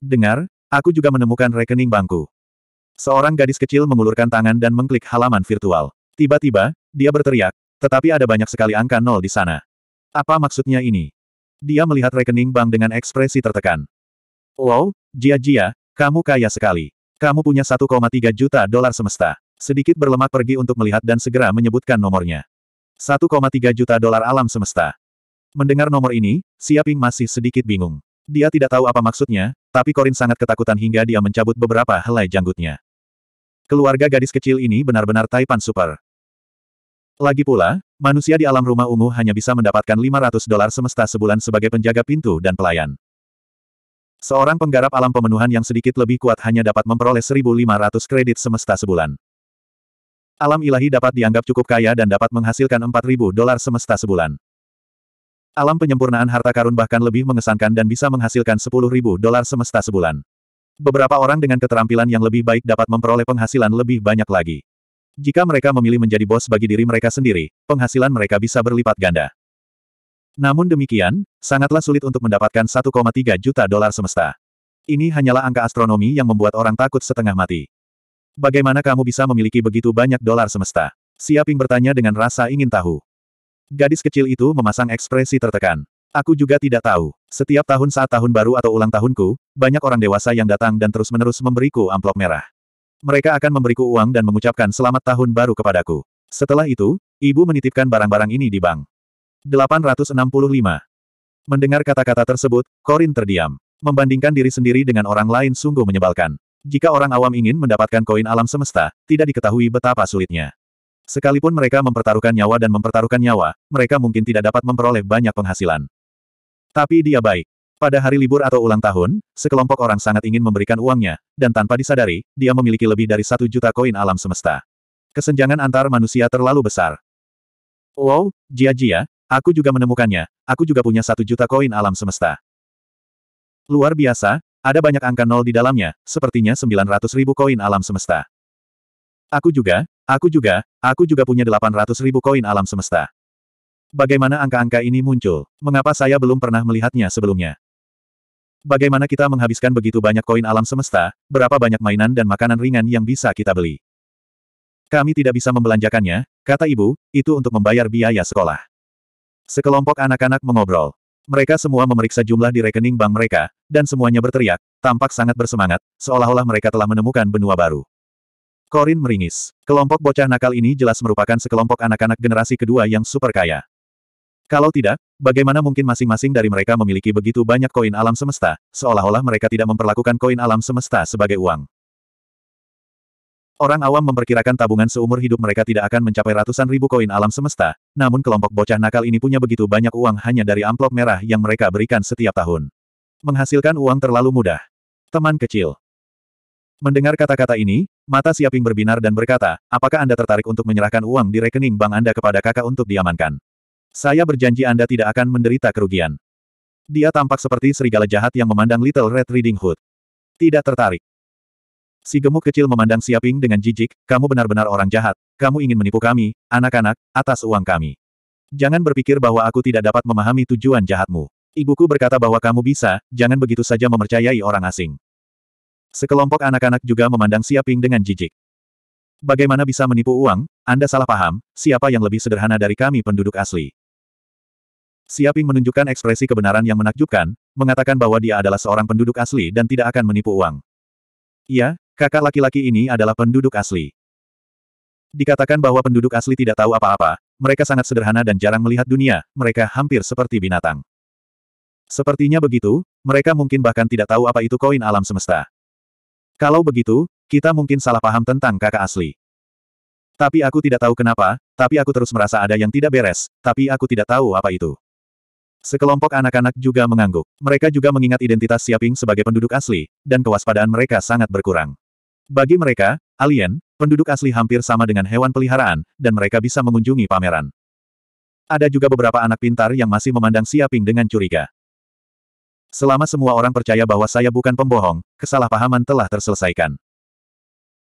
Dengar, aku juga menemukan rekening bankku. Seorang gadis kecil mengulurkan tangan dan mengklik halaman virtual. Tiba-tiba, dia berteriak, tetapi ada banyak sekali angka nol di sana. Apa maksudnya ini? Dia melihat rekening bank dengan ekspresi tertekan. Wow, Jia Jia, kamu kaya sekali. Kamu punya 1,3 juta dolar semesta. Sedikit berlemak pergi untuk melihat dan segera menyebutkan nomornya. 1,3 juta dolar alam semesta. Mendengar nomor ini, Siaping masih sedikit bingung. Dia tidak tahu apa maksudnya, tapi Korin sangat ketakutan hingga dia mencabut beberapa helai janggutnya. Keluarga gadis kecil ini benar-benar Taipan Super. Lagi pula, manusia di alam rumah ungu hanya bisa mendapatkan 500 dolar semesta sebulan sebagai penjaga pintu dan pelayan. Seorang penggarap alam pemenuhan yang sedikit lebih kuat hanya dapat memperoleh 1.500 kredit semesta sebulan. Alam ilahi dapat dianggap cukup kaya dan dapat menghasilkan 4.000 dolar semesta sebulan. Alam penyempurnaan harta karun bahkan lebih mengesankan dan bisa menghasilkan 10.000 dolar semesta sebulan. Beberapa orang dengan keterampilan yang lebih baik dapat memperoleh penghasilan lebih banyak lagi. Jika mereka memilih menjadi bos bagi diri mereka sendiri, penghasilan mereka bisa berlipat ganda. Namun demikian, sangatlah sulit untuk mendapatkan 1,3 juta dolar semesta. Ini hanyalah angka astronomi yang membuat orang takut setengah mati. Bagaimana kamu bisa memiliki begitu banyak dolar semesta? Siaping bertanya dengan rasa ingin tahu. Gadis kecil itu memasang ekspresi tertekan. Aku juga tidak tahu. Setiap tahun saat tahun baru atau ulang tahunku, banyak orang dewasa yang datang dan terus-menerus memberiku amplop merah. Mereka akan memberiku uang dan mengucapkan selamat tahun baru kepadaku. Setelah itu, ibu menitipkan barang-barang ini di bank. 865. Mendengar kata-kata tersebut, Korin terdiam. Membandingkan diri sendiri dengan orang lain sungguh menyebalkan. Jika orang awam ingin mendapatkan koin alam semesta, tidak diketahui betapa sulitnya. Sekalipun mereka mempertaruhkan nyawa dan mempertaruhkan nyawa, mereka mungkin tidak dapat memperoleh banyak penghasilan. Tapi dia baik. Pada hari libur atau ulang tahun, sekelompok orang sangat ingin memberikan uangnya, dan tanpa disadari, dia memiliki lebih dari satu juta koin alam semesta. Kesenjangan antar manusia terlalu besar. Wow, Jia Jia, aku juga menemukannya, aku juga punya satu juta koin alam semesta. Luar biasa, ada banyak angka nol di dalamnya, sepertinya 900 ribu koin alam semesta. Aku juga, aku juga, aku juga punya 800 ribu koin alam semesta. Bagaimana angka-angka ini muncul? Mengapa saya belum pernah melihatnya sebelumnya? Bagaimana kita menghabiskan begitu banyak koin alam semesta, berapa banyak mainan dan makanan ringan yang bisa kita beli? Kami tidak bisa membelanjakannya, kata ibu, itu untuk membayar biaya sekolah. Sekelompok anak-anak mengobrol. Mereka semua memeriksa jumlah di rekening bank mereka, dan semuanya berteriak, tampak sangat bersemangat, seolah-olah mereka telah menemukan benua baru. Korin meringis. Kelompok bocah nakal ini jelas merupakan sekelompok anak-anak generasi kedua yang super kaya. Kalau tidak, bagaimana mungkin masing-masing dari mereka memiliki begitu banyak koin alam semesta, seolah-olah mereka tidak memperlakukan koin alam semesta sebagai uang. Orang awam memperkirakan tabungan seumur hidup mereka tidak akan mencapai ratusan ribu koin alam semesta, namun kelompok bocah nakal ini punya begitu banyak uang hanya dari amplop merah yang mereka berikan setiap tahun. Menghasilkan uang terlalu mudah. Teman kecil. Mendengar kata-kata ini, mata Siaping berbinar dan berkata, apakah Anda tertarik untuk menyerahkan uang di rekening bank Anda kepada kakak untuk diamankan? Saya berjanji Anda tidak akan menderita kerugian. Dia tampak seperti serigala jahat yang memandang Little Red Riding Hood. Tidak tertarik. Si gemuk kecil memandang Siaping dengan jijik, kamu benar-benar orang jahat, kamu ingin menipu kami, anak-anak, atas uang kami. Jangan berpikir bahwa aku tidak dapat memahami tujuan jahatmu. Ibuku berkata bahwa kamu bisa, jangan begitu saja mempercayai orang asing. Sekelompok anak-anak juga memandang Siaping dengan jijik. Bagaimana bisa menipu uang? Anda salah paham, siapa yang lebih sederhana dari kami penduduk asli? Siaping menunjukkan ekspresi kebenaran yang menakjubkan, mengatakan bahwa dia adalah seorang penduduk asli dan tidak akan menipu uang. Iya, kakak laki-laki ini adalah penduduk asli. Dikatakan bahwa penduduk asli tidak tahu apa-apa, mereka sangat sederhana dan jarang melihat dunia, mereka hampir seperti binatang. Sepertinya begitu, mereka mungkin bahkan tidak tahu apa itu koin alam semesta. Kalau begitu, kita mungkin salah paham tentang kakak asli. Tapi aku tidak tahu kenapa, tapi aku terus merasa ada yang tidak beres, tapi aku tidak tahu apa itu. Sekelompok anak-anak juga mengangguk. Mereka juga mengingat identitas Siaping sebagai penduduk asli, dan kewaspadaan mereka sangat berkurang. Bagi mereka, alien, penduduk asli hampir sama dengan hewan peliharaan, dan mereka bisa mengunjungi pameran. Ada juga beberapa anak pintar yang masih memandang Siaping dengan curiga. Selama semua orang percaya bahwa saya bukan pembohong, kesalahpahaman telah terselesaikan.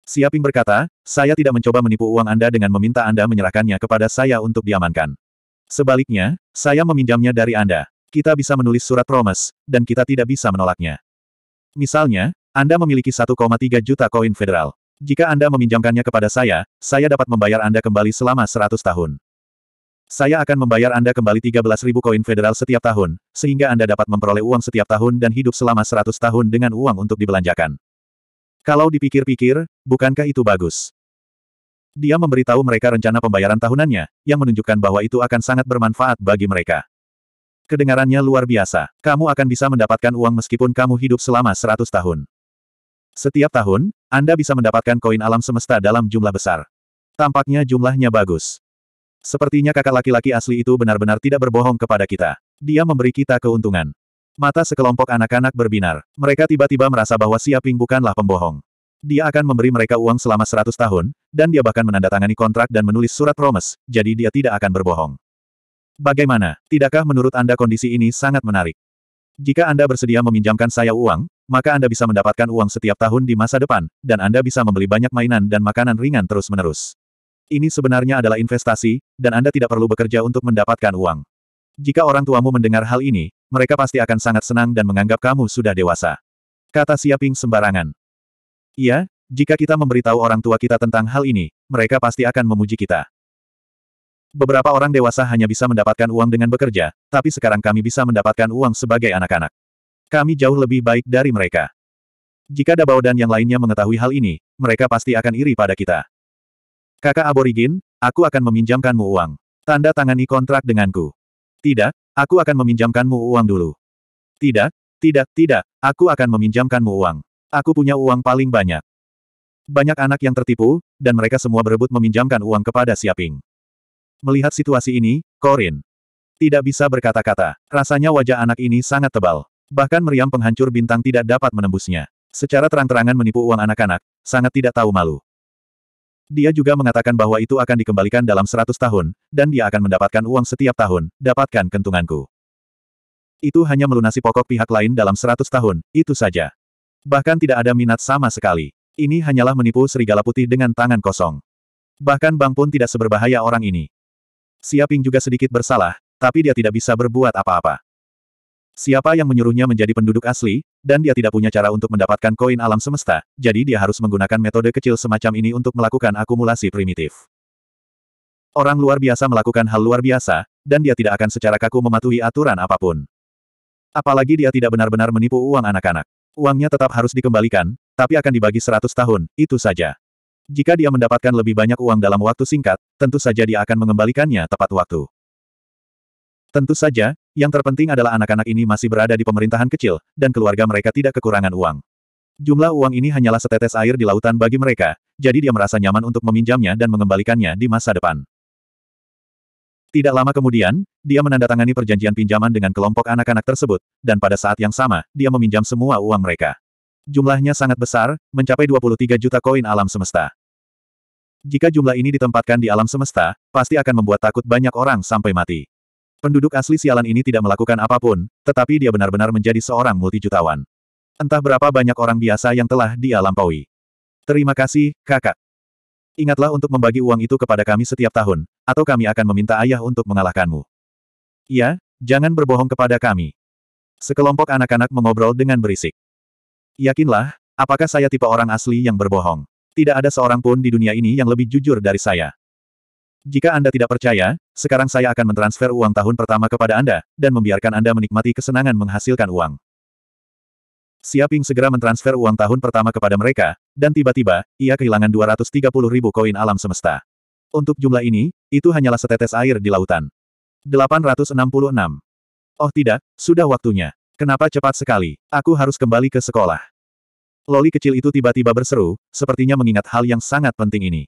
Siaping berkata, saya tidak mencoba menipu uang Anda dengan meminta Anda menyerahkannya kepada saya untuk diamankan. Sebaliknya, saya meminjamnya dari Anda. Kita bisa menulis surat promes, dan kita tidak bisa menolaknya. Misalnya, Anda memiliki 1,3 juta koin federal. Jika Anda meminjamkannya kepada saya, saya dapat membayar Anda kembali selama 100 tahun. Saya akan membayar Anda kembali 13.000 koin federal setiap tahun, sehingga Anda dapat memperoleh uang setiap tahun dan hidup selama 100 tahun dengan uang untuk dibelanjakan. Kalau dipikir-pikir, bukankah itu bagus? Dia memberitahu mereka rencana pembayaran tahunannya, yang menunjukkan bahwa itu akan sangat bermanfaat bagi mereka. Kedengarannya luar biasa. Kamu akan bisa mendapatkan uang meskipun kamu hidup selama 100 tahun. Setiap tahun, Anda bisa mendapatkan koin alam semesta dalam jumlah besar. Tampaknya jumlahnya bagus. Sepertinya kakak laki-laki asli itu benar-benar tidak berbohong kepada kita. Dia memberi kita keuntungan. Mata sekelompok anak-anak berbinar. Mereka tiba-tiba merasa bahwa Siaping bukanlah pembohong. Dia akan memberi mereka uang selama 100 tahun, dan dia bahkan menandatangani kontrak dan menulis surat promes, jadi dia tidak akan berbohong. Bagaimana, tidakkah menurut Anda kondisi ini sangat menarik? Jika Anda bersedia meminjamkan saya uang, maka Anda bisa mendapatkan uang setiap tahun di masa depan, dan Anda bisa membeli banyak mainan dan makanan ringan terus-menerus. Ini sebenarnya adalah investasi, dan Anda tidak perlu bekerja untuk mendapatkan uang. Jika orang tuamu mendengar hal ini, mereka pasti akan sangat senang dan menganggap kamu sudah dewasa. Kata Siaping sembarangan. Iya, jika kita memberitahu orang tua kita tentang hal ini, mereka pasti akan memuji kita. Beberapa orang dewasa hanya bisa mendapatkan uang dengan bekerja, tapi sekarang kami bisa mendapatkan uang sebagai anak-anak. Kami jauh lebih baik dari mereka. Jika Dabao dan yang lainnya mengetahui hal ini, mereka pasti akan iri pada kita. Kakak aborigin, aku akan meminjamkanmu uang. Tanda tangani kontrak denganku. Tidak, Aku akan meminjamkanmu uang dulu. Tidak, tidak, tidak, aku akan meminjamkanmu uang. Aku punya uang paling banyak. Banyak anak yang tertipu, dan mereka semua berebut meminjamkan uang kepada Siaping. Melihat situasi ini, Corin tidak bisa berkata-kata. Rasanya wajah anak ini sangat tebal. Bahkan meriam penghancur bintang tidak dapat menembusnya. Secara terang-terangan menipu uang anak-anak, sangat tidak tahu malu. Dia juga mengatakan bahwa itu akan dikembalikan dalam 100 tahun, dan dia akan mendapatkan uang setiap tahun, dapatkan kentunganku. Itu hanya melunasi pokok pihak lain dalam 100 tahun, itu saja. Bahkan tidak ada minat sama sekali. Ini hanyalah menipu serigala putih dengan tangan kosong. Bahkan Bang pun tidak seberbahaya orang ini. Siaping juga sedikit bersalah, tapi dia tidak bisa berbuat apa-apa. Siapa yang menyuruhnya menjadi penduduk asli, dan dia tidak punya cara untuk mendapatkan koin alam semesta, jadi dia harus menggunakan metode kecil semacam ini untuk melakukan akumulasi primitif. Orang luar biasa melakukan hal luar biasa, dan dia tidak akan secara kaku mematuhi aturan apa pun. Apalagi dia tidak benar-benar menipu uang anak-anak. Uangnya tetap harus dikembalikan, tapi akan dibagi 100 tahun, itu saja. Jika dia mendapatkan lebih banyak uang dalam waktu singkat, tentu saja dia akan mengembalikannya tepat waktu. Tentu saja, yang terpenting adalah anak-anak ini masih berada di pemerintahan kecil, dan keluarga mereka tidak kekurangan uang. Jumlah uang ini hanyalah setetes air di lautan bagi mereka, jadi dia merasa nyaman untuk meminjamnya dan mengembalikannya di masa depan. Tidak lama kemudian, dia menandatangani perjanjian pinjaman dengan kelompok anak-anak tersebut, dan pada saat yang sama, dia meminjam semua uang mereka. Jumlahnya sangat besar, mencapai 23 juta koin alam semesta. Jika jumlah ini ditempatkan di alam semesta, pasti akan membuat takut banyak orang sampai mati. Penduduk asli sialan ini tidak melakukan apa pun, tetapi dia benar-benar menjadi seorang multijutawan. Entah berapa banyak orang biasa yang telah dia lampaui. Terima kasih, kakak. Ingatlah untuk membagi uang itu kepada kami setiap tahun, atau kami akan meminta ayah untuk mengalahkanmu. Iya, jangan berbohong kepada kami. Sekelompok anak-anak mengobrol dengan berisik. Yakinlah, apakah saya tipe orang asli yang berbohong? Tidak ada seorang pun di dunia ini yang lebih jujur dari saya. Jika Anda tidak percaya, sekarang saya akan mentransfer uang tahun pertama kepada Anda, dan membiarkan Anda menikmati kesenangan menghasilkan uang. Siaping segera mentransfer uang tahun pertama kepada mereka, dan tiba-tiba, ia kehilangan 230 ribu koin alam semesta. Untuk jumlah ini, itu hanyalah setetes air di lautan. 866. Oh tidak, sudah waktunya. Kenapa cepat sekali? Aku harus kembali ke sekolah. Loli kecil itu tiba-tiba berseru, sepertinya mengingat hal yang sangat penting ini.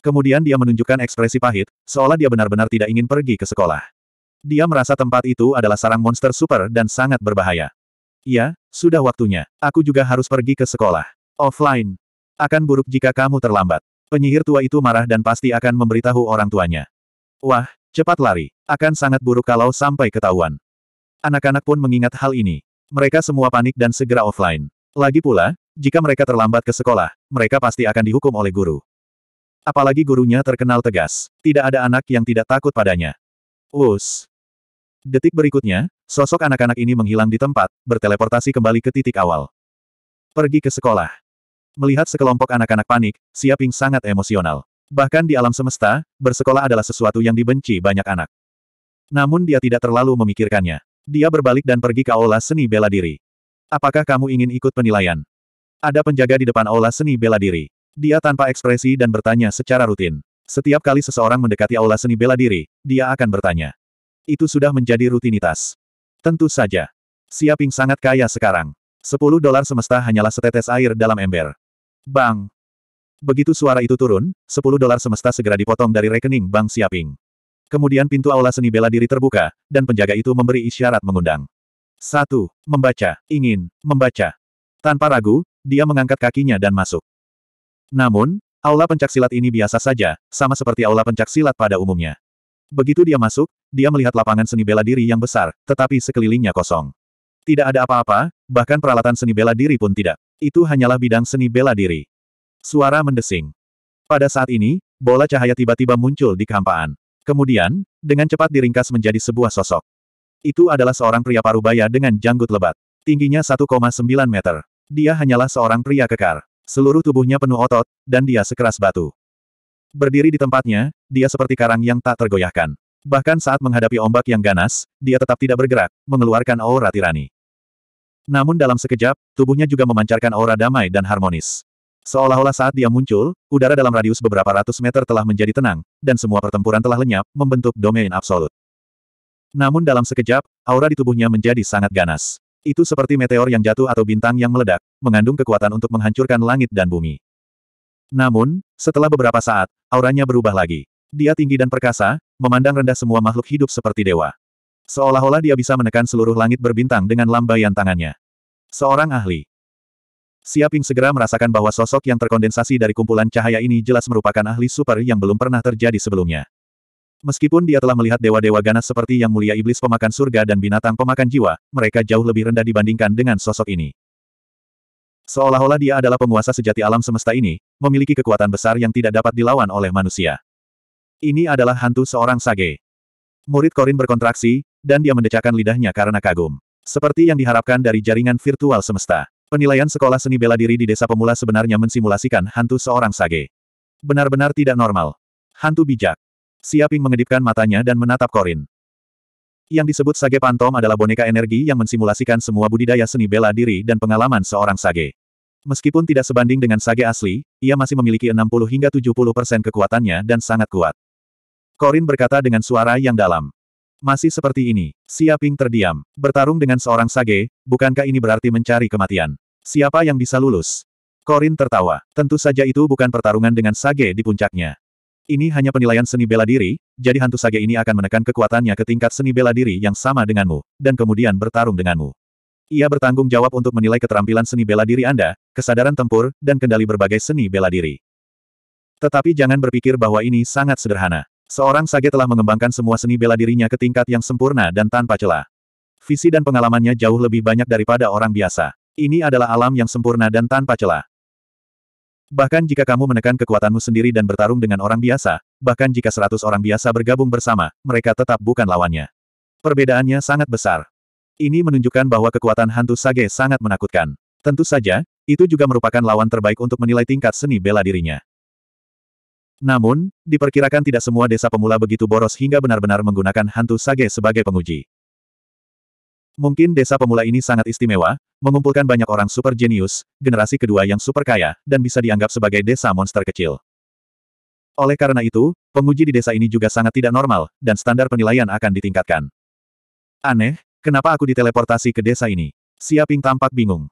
Kemudian dia menunjukkan ekspresi pahit, seolah dia benar-benar tidak ingin pergi ke sekolah. Dia merasa tempat itu adalah sarang monster super dan sangat berbahaya. Ya, sudah waktunya. Aku juga harus pergi ke sekolah. Offline. Akan buruk jika kamu terlambat. Penyihir tua itu marah dan pasti akan memberitahu orang tuanya. Wah, cepat lari. Akan sangat buruk kalau sampai ketahuan. Anak-anak pun mengingat hal ini. Mereka semua panik dan segera offline. Lagi pula, jika mereka terlambat ke sekolah, mereka pasti akan dihukum oleh guru. Apalagi gurunya terkenal tegas. Tidak ada anak yang tidak takut padanya. Us. Detik berikutnya, sosok anak-anak ini menghilang di tempat, berteleportasi kembali ke titik awal. Pergi ke sekolah. Melihat sekelompok anak-anak panik, Siaping sangat emosional. Bahkan di alam semesta, bersekolah adalah sesuatu yang dibenci banyak anak. Namun dia tidak terlalu memikirkannya. Dia berbalik dan pergi ke aula seni bela diri. Apakah kamu ingin ikut penilaian? Ada penjaga di depan aula seni bela diri. Dia tanpa ekspresi dan bertanya secara rutin. Setiap kali seseorang mendekati aula seni bela diri, dia akan bertanya. Itu sudah menjadi rutinitas. Tentu saja. Siaping sangat kaya sekarang. Sepuluh dolar semesta hanyalah setetes air dalam ember. Bang! Begitu suara itu turun, sepuluh dolar semesta segera dipotong dari rekening Bang Siaping. Kemudian pintu aula seni bela diri terbuka, dan penjaga itu memberi isyarat mengundang. Satu, membaca, ingin, membaca. Tanpa ragu, dia mengangkat kakinya dan masuk. Namun, aula pencaksilat ini biasa saja, sama seperti aula pencaksilat pada umumnya. Begitu dia masuk, dia melihat lapangan seni bela diri yang besar, tetapi sekelilingnya kosong. Tidak ada apa-apa, bahkan peralatan seni bela diri pun tidak. Itu hanyalah bidang seni bela diri. Suara mendesing. Pada saat ini, bola cahaya tiba-tiba muncul di kehampaan. Kemudian, dengan cepat diringkas menjadi sebuah sosok. Itu adalah seorang pria parubaya dengan janggut lebat. Tingginya 1,9 meter. Dia hanyalah seorang pria kekar. Seluruh tubuhnya penuh otot, dan dia sekeras batu. Berdiri di tempatnya, dia seperti karang yang tak tergoyahkan. Bahkan saat menghadapi ombak yang ganas, dia tetap tidak bergerak, mengeluarkan aura tirani. Namun dalam sekejap, tubuhnya juga memancarkan aura damai dan harmonis. Seolah-olah saat dia muncul, udara dalam radius beberapa ratus meter telah menjadi tenang, dan semua pertempuran telah lenyap, membentuk domain absolut. Namun dalam sekejap, aura di tubuhnya menjadi sangat ganas. Itu seperti meteor yang jatuh atau bintang yang meledak, mengandung kekuatan untuk menghancurkan langit dan bumi. Namun, setelah beberapa saat, auranya berubah lagi. Dia tinggi dan perkasa, memandang rendah semua makhluk hidup seperti dewa. Seolah-olah dia bisa menekan seluruh langit berbintang dengan lambaian tangannya. Seorang ahli. Siaping segera merasakan bahwa sosok yang terkondensasi dari kumpulan cahaya ini jelas merupakan ahli super yang belum pernah terjadi sebelumnya. Meskipun dia telah melihat dewa-dewa ganas seperti yang mulia iblis pemakan surga dan binatang pemakan jiwa, mereka jauh lebih rendah dibandingkan dengan sosok ini. Seolah-olah dia adalah penguasa sejati alam semesta ini, memiliki kekuatan besar yang tidak dapat dilawan oleh manusia. Ini adalah hantu seorang sage. Murid Korin berkontraksi, dan dia mendecakkan lidahnya karena kagum. Seperti yang diharapkan dari jaringan virtual semesta. Penilaian sekolah seni bela diri di desa pemula sebenarnya mensimulasikan hantu seorang sage. Benar-benar tidak normal. Hantu bijak. Siaping mengedipkan matanya dan menatap Korin. Yang disebut sage pantom adalah boneka energi yang mensimulasikan semua budidaya seni bela diri dan pengalaman seorang sage. Meskipun tidak sebanding dengan sage asli, ia masih memiliki 60 hingga 70 persen kekuatannya dan sangat kuat. Korin berkata dengan suara yang dalam. Masih seperti ini, Siaping terdiam. Bertarung dengan seorang sage, bukankah ini berarti mencari kematian? Siapa yang bisa lulus? Korin tertawa. Tentu saja itu bukan pertarungan dengan sage di puncaknya. Ini hanya penilaian seni bela diri, jadi hantu sage ini akan menekan kekuatannya ke tingkat seni bela diri yang sama denganmu, dan kemudian bertarung denganmu. Ia bertanggung jawab untuk menilai keterampilan seni bela diri Anda, kesadaran tempur, dan kendali berbagai seni bela diri. Tetapi jangan berpikir bahwa ini sangat sederhana. Seorang sage telah mengembangkan semua seni bela dirinya ke tingkat yang sempurna dan tanpa celah. Visi dan pengalamannya jauh lebih banyak daripada orang biasa. Ini adalah alam yang sempurna dan tanpa celah. Bahkan jika kamu menekan kekuatanmu sendiri dan bertarung dengan orang biasa, bahkan jika seratus orang biasa bergabung bersama, mereka tetap bukan lawannya. Perbedaannya sangat besar. Ini menunjukkan bahwa kekuatan hantu Sage sangat menakutkan. Tentu saja, itu juga merupakan lawan terbaik untuk menilai tingkat seni bela dirinya. Namun, diperkirakan tidak semua desa pemula begitu boros hingga benar-benar menggunakan hantu Sage sebagai penguji. Mungkin desa pemula ini sangat istimewa, mengumpulkan banyak orang super jenius, generasi kedua yang super kaya, dan bisa dianggap sebagai desa monster kecil. Oleh karena itu, penguji di desa ini juga sangat tidak normal, dan standar penilaian akan ditingkatkan. Aneh, Kenapa aku diteleportasi ke desa ini? Siaping tampak bingung.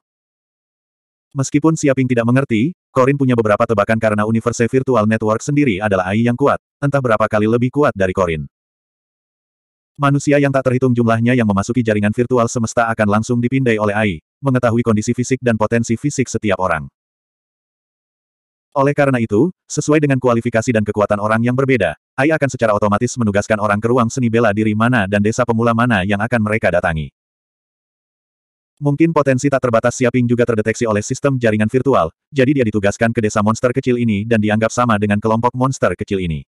Meskipun Siaping tidak mengerti, Corin punya beberapa tebakan karena Universe Virtual Network sendiri adalah AI yang kuat, entah berapa kali lebih kuat dari Corin. Manusia yang tak terhitung jumlahnya yang memasuki jaringan virtual semesta akan langsung dipindai oleh AI, mengetahui kondisi fisik dan potensi fisik setiap orang. Oleh karena itu, sesuai dengan kualifikasi dan kekuatan orang yang berbeda, AI akan secara otomatis menugaskan orang ke ruang seni bela diri mana dan desa pemula mana yang akan mereka datangi. Mungkin potensi tak terbatas Siaping juga terdeteksi oleh sistem jaringan virtual, jadi dia ditugaskan ke desa monster kecil ini dan dianggap sama dengan kelompok monster kecil ini.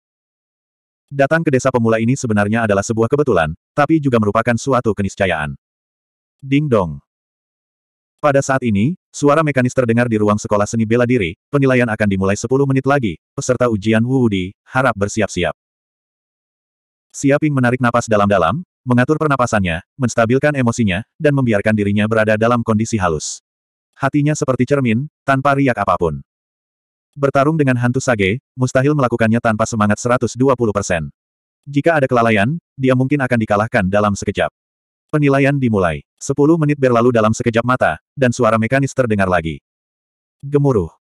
Datang ke desa pemula ini sebenarnya adalah sebuah kebetulan, tapi juga merupakan suatu keniscayaan. Ding dong. Pada saat ini, suara mekanis terdengar di ruang sekolah seni bela diri, penilaian akan dimulai 10 menit lagi, peserta ujian Wu Wudi, harap bersiap-siap. Siaping menarik napas dalam-dalam, mengatur pernapasannya, menstabilkan emosinya, dan membiarkan dirinya berada dalam kondisi halus. Hatinya seperti cermin, tanpa riak apa pun. Bertarung dengan hantu Sage, mustahil melakukannya tanpa semangat 120%. Jika ada kelalaian, dia mungkin akan dikalahkan dalam sekejap. Penilaian dimulai. Sepuluh menit berlalu dalam sekejap mata, dan suara mekanis terdengar lagi. Gemuruh.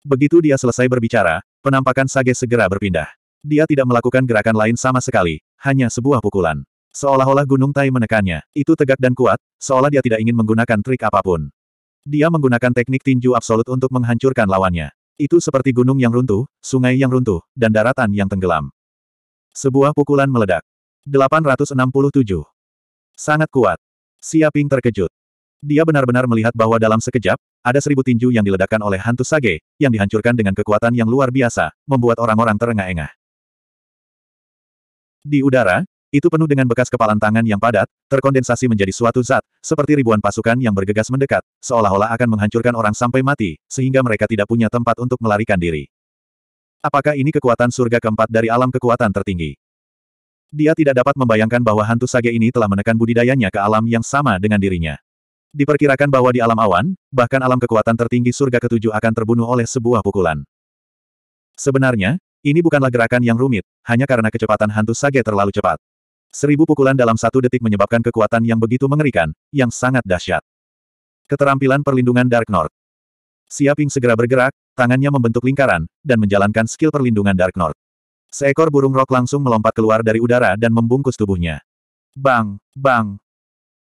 Begitu dia selesai berbicara, penampakan Sage segera berpindah. Dia tidak melakukan gerakan lain sama sekali, hanya sebuah pukulan. Seolah-olah Gunung Tai menekannya, itu tegak dan kuat, seolah dia tidak ingin menggunakan trik apa pun. Dia menggunakan teknik tinju absolut untuk menghancurkan lawannya. Itu seperti gunung yang runtuh, sungai yang runtuh, dan daratan yang tenggelam. Sebuah pukulan meledak. 867. Sangat kuat. Siaping terkejut. Dia benar-benar melihat bahwa dalam sekejap, ada seribu tinju yang diledakkan oleh hantu Sage, yang dihancurkan dengan kekuatan yang luar biasa, membuat orang-orang terengah-engah. Di udara, itu penuh dengan bekas kepalan tangan yang padat, terkondensasi menjadi suatu zat, seperti ribuan pasukan yang bergegas mendekat, seolah-olah akan menghancurkan orang sampai mati, sehingga mereka tidak punya tempat untuk melarikan diri. Apakah ini kekuatan surga keempat dari alam kekuatan tertinggi? Dia tidak dapat membayangkan bahwa hantu sage ini telah menekan budidayanya ke alam yang sama dengan dirinya. Diperkirakan bahwa di alam awan, bahkan alam kekuatan tertinggi surga ketujuh akan terbunuh oleh sebuah pukulan. Sebenarnya, ini bukanlah gerakan yang rumit, hanya karena kecepatan hantu sage terlalu cepat. Seribu pukulan dalam satu detik menyebabkan kekuatan yang begitu mengerikan, yang sangat dahsyat. Keterampilan perlindungan Dark North. Siaping segera bergerak, tangannya membentuk lingkaran, dan menjalankan skill perlindungan Dark North. Seekor burung rok langsung melompat keluar dari udara dan membungkus tubuhnya. Bang! Bang!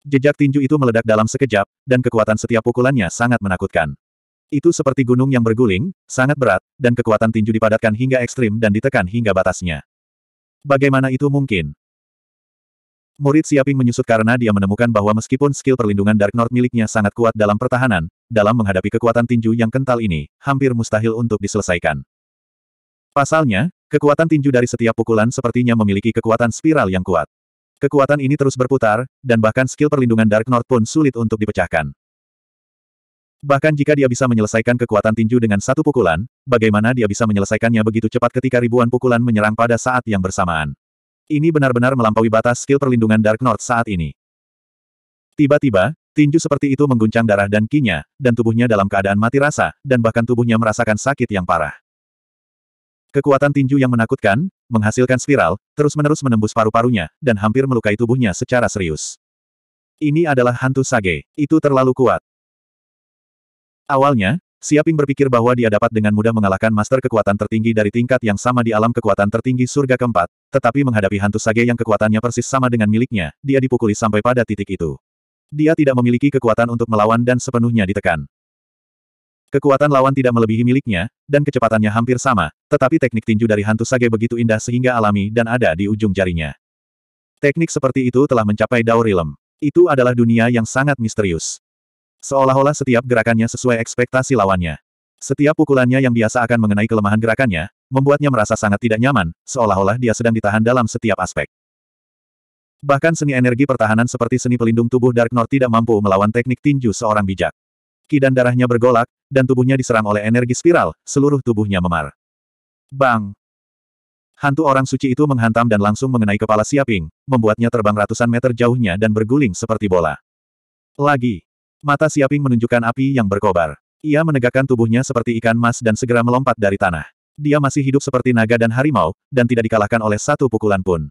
Jejak tinju itu meledak dalam sekejap, dan kekuatan setiap pukulannya sangat menakutkan. Itu seperti gunung yang berguling, sangat berat, dan kekuatan tinju dipadatkan hingga ekstrim dan ditekan hingga batasnya. Bagaimana itu mungkin? Murid Siaping menyusut karena dia menemukan bahwa meskipun skill perlindungan Dark North miliknya sangat kuat dalam pertahanan, dalam menghadapi kekuatan tinju yang kental ini, hampir mustahil untuk diselesaikan. Pasalnya, kekuatan tinju dari setiap pukulan sepertinya memiliki kekuatan spiral yang kuat. Kekuatan ini terus berputar, dan bahkan skill perlindungan Dark North pun sulit untuk dipecahkan. Bahkan jika dia bisa menyelesaikan kekuatan tinju dengan satu pukulan, bagaimana dia bisa menyelesaikannya begitu cepat ketika ribuan pukulan menyerang pada saat yang bersamaan. Ini benar-benar melampaui batas skill perlindungan Dark North saat ini. Tiba-tiba, tinju seperti itu mengguncang darah dan kinya, dan tubuhnya dalam keadaan mati rasa, dan bahkan tubuhnya merasakan sakit yang parah. Kekuatan tinju yang menakutkan, menghasilkan spiral, terus-menerus menembus paru-parunya, dan hampir melukai tubuhnya secara serius. Ini adalah hantu Sage. Itu terlalu kuat. Awalnya, Siaping berpikir bahwa dia dapat dengan mudah mengalahkan master kekuatan tertinggi dari tingkat yang sama di alam kekuatan tertinggi surga keempat, tetapi menghadapi hantu Sage yang kekuatannya persis sama dengan miliknya, dia dipukuli sampai pada titik itu. Dia tidak memiliki kekuatan untuk melawan dan sepenuhnya ditekan. Kekuatan lawan tidak melebihi miliknya, dan kecepatannya hampir sama, tetapi teknik tinju dari hantu sage begitu indah sehingga alami dan ada di ujung jarinya. Teknik seperti itu telah mencapai Realm. Itu adalah dunia yang sangat misterius. Seolah-olah setiap gerakannya sesuai ekspektasi lawannya. Setiap pukulannya yang biasa akan mengenai kelemahan gerakannya, membuatnya merasa sangat tidak nyaman, seolah-olah dia sedang ditahan dalam setiap aspek. Bahkan seni energi pertahanan seperti seni pelindung tubuh Dark North tidak mampu melawan teknik tinju seorang bijak. Ki dan darahnya bergolak, dan tubuhnya diserang oleh energi spiral, seluruh tubuhnya memar. Bang! Hantu orang suci itu menghantam dan langsung mengenai kepala Siaping, membuatnya terbang ratusan meter jauhnya dan berguling seperti bola. Lagi. Mata Siaping menunjukkan api yang berkobar. Ia menegakkan tubuhnya seperti ikan mas dan segera melompat dari tanah. Dia masih hidup seperti naga dan harimau, dan tidak dikalahkan oleh satu pukulan pun.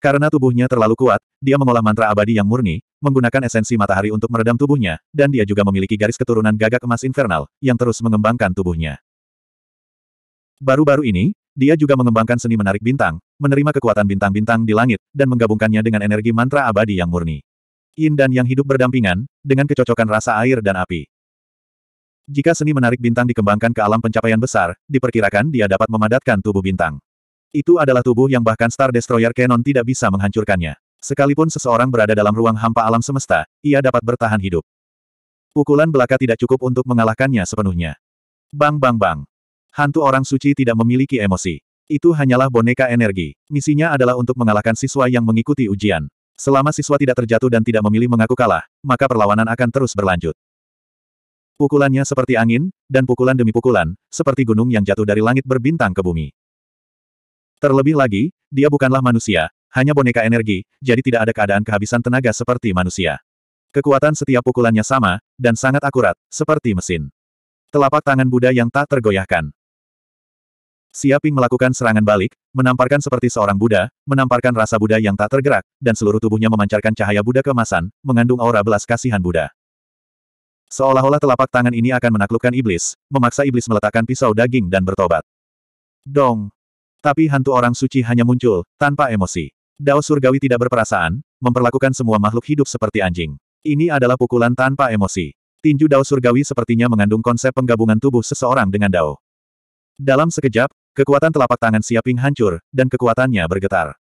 Karena tubuhnya terlalu kuat, dia mengolah mantra abadi yang murni, menggunakan esensi matahari untuk meredam tubuhnya, dan dia juga memiliki garis keturunan gagak emas infernal, yang terus mengembangkan tubuhnya. Baru-baru ini, dia juga mengembangkan seni menarik bintang, menerima kekuatan bintang-bintang di langit, dan menggabungkannya dengan energi mantra abadi yang murni. Yin dan yang hidup berdampingan, dengan kecocokan rasa air dan api. Jika seni menarik bintang dikembangkan ke alam pencapaian besar, diperkirakan dia dapat memadatkan tubuh bintang. Itu adalah tubuh yang bahkan Star Destroyer Cannon tidak bisa menghancurkannya. Sekalipun seseorang berada dalam ruang hampa alam semesta, ia dapat bertahan hidup. Pukulan belaka tidak cukup untuk mengalahkannya sepenuhnya. Bang bang bang. Hantu orang suci tidak memiliki emosi. Itu hanyalah boneka energi. Misinya adalah untuk mengalahkan siswa yang mengikuti ujian. Selama siswa tidak terjatuh dan tidak memilih mengaku kalah, maka perlawanan akan terus berlanjut. Pukulannya seperti angin, dan pukulan demi pukulan, seperti gunung yang jatuh dari langit berbintang ke bumi. Terlebih lagi, dia bukanlah manusia, hanya boneka energi, jadi tidak ada keadaan kehabisan tenaga seperti manusia. Kekuatan setiap pukulannya sama, dan sangat akurat, seperti mesin. Telapak tangan Buddha yang tak tergoyahkan. Siaping melakukan serangan balik, menamparkan seperti seorang Buddha, menamparkan rasa Buddha yang tak tergerak, dan seluruh tubuhnya memancarkan cahaya Buddha keemasan, mengandung aura belas kasihan Buddha. Seolah-olah telapak tangan ini akan menaklukkan iblis, memaksa iblis meletakkan pisau daging dan bertobat. Dong! Tapi hantu orang suci hanya muncul, tanpa emosi. Dao surgawi tidak berperasaan, memperlakukan semua makhluk hidup seperti anjing. Ini adalah pukulan tanpa emosi. Tinju Dao surgawi sepertinya mengandung konsep penggabungan tubuh seseorang dengan Dao. Dalam sekejap, kekuatan telapak tangan Siaping hancur, dan kekuatannya bergetar.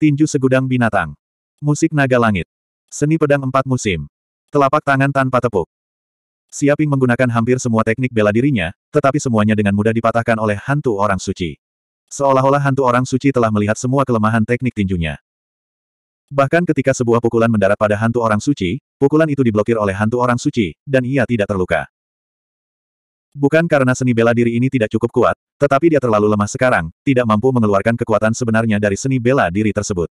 Tinju segudang binatang. Musik naga langit. Seni pedang empat musim. Telapak tangan tanpa tepuk. Siaping menggunakan hampir semua teknik bela dirinya, tetapi semuanya dengan mudah dipatahkan oleh hantu orang suci. Seolah-olah hantu orang suci telah melihat semua kelemahan teknik tinjunya. Bahkan ketika sebuah pukulan mendarat pada hantu orang suci, pukulan itu diblokir oleh hantu orang suci, dan ia tidak terluka. Bukan karena seni bela diri ini tidak cukup kuat, tetapi dia terlalu lemah sekarang, tidak mampu mengeluarkan kekuatan sebenarnya dari seni bela diri tersebut.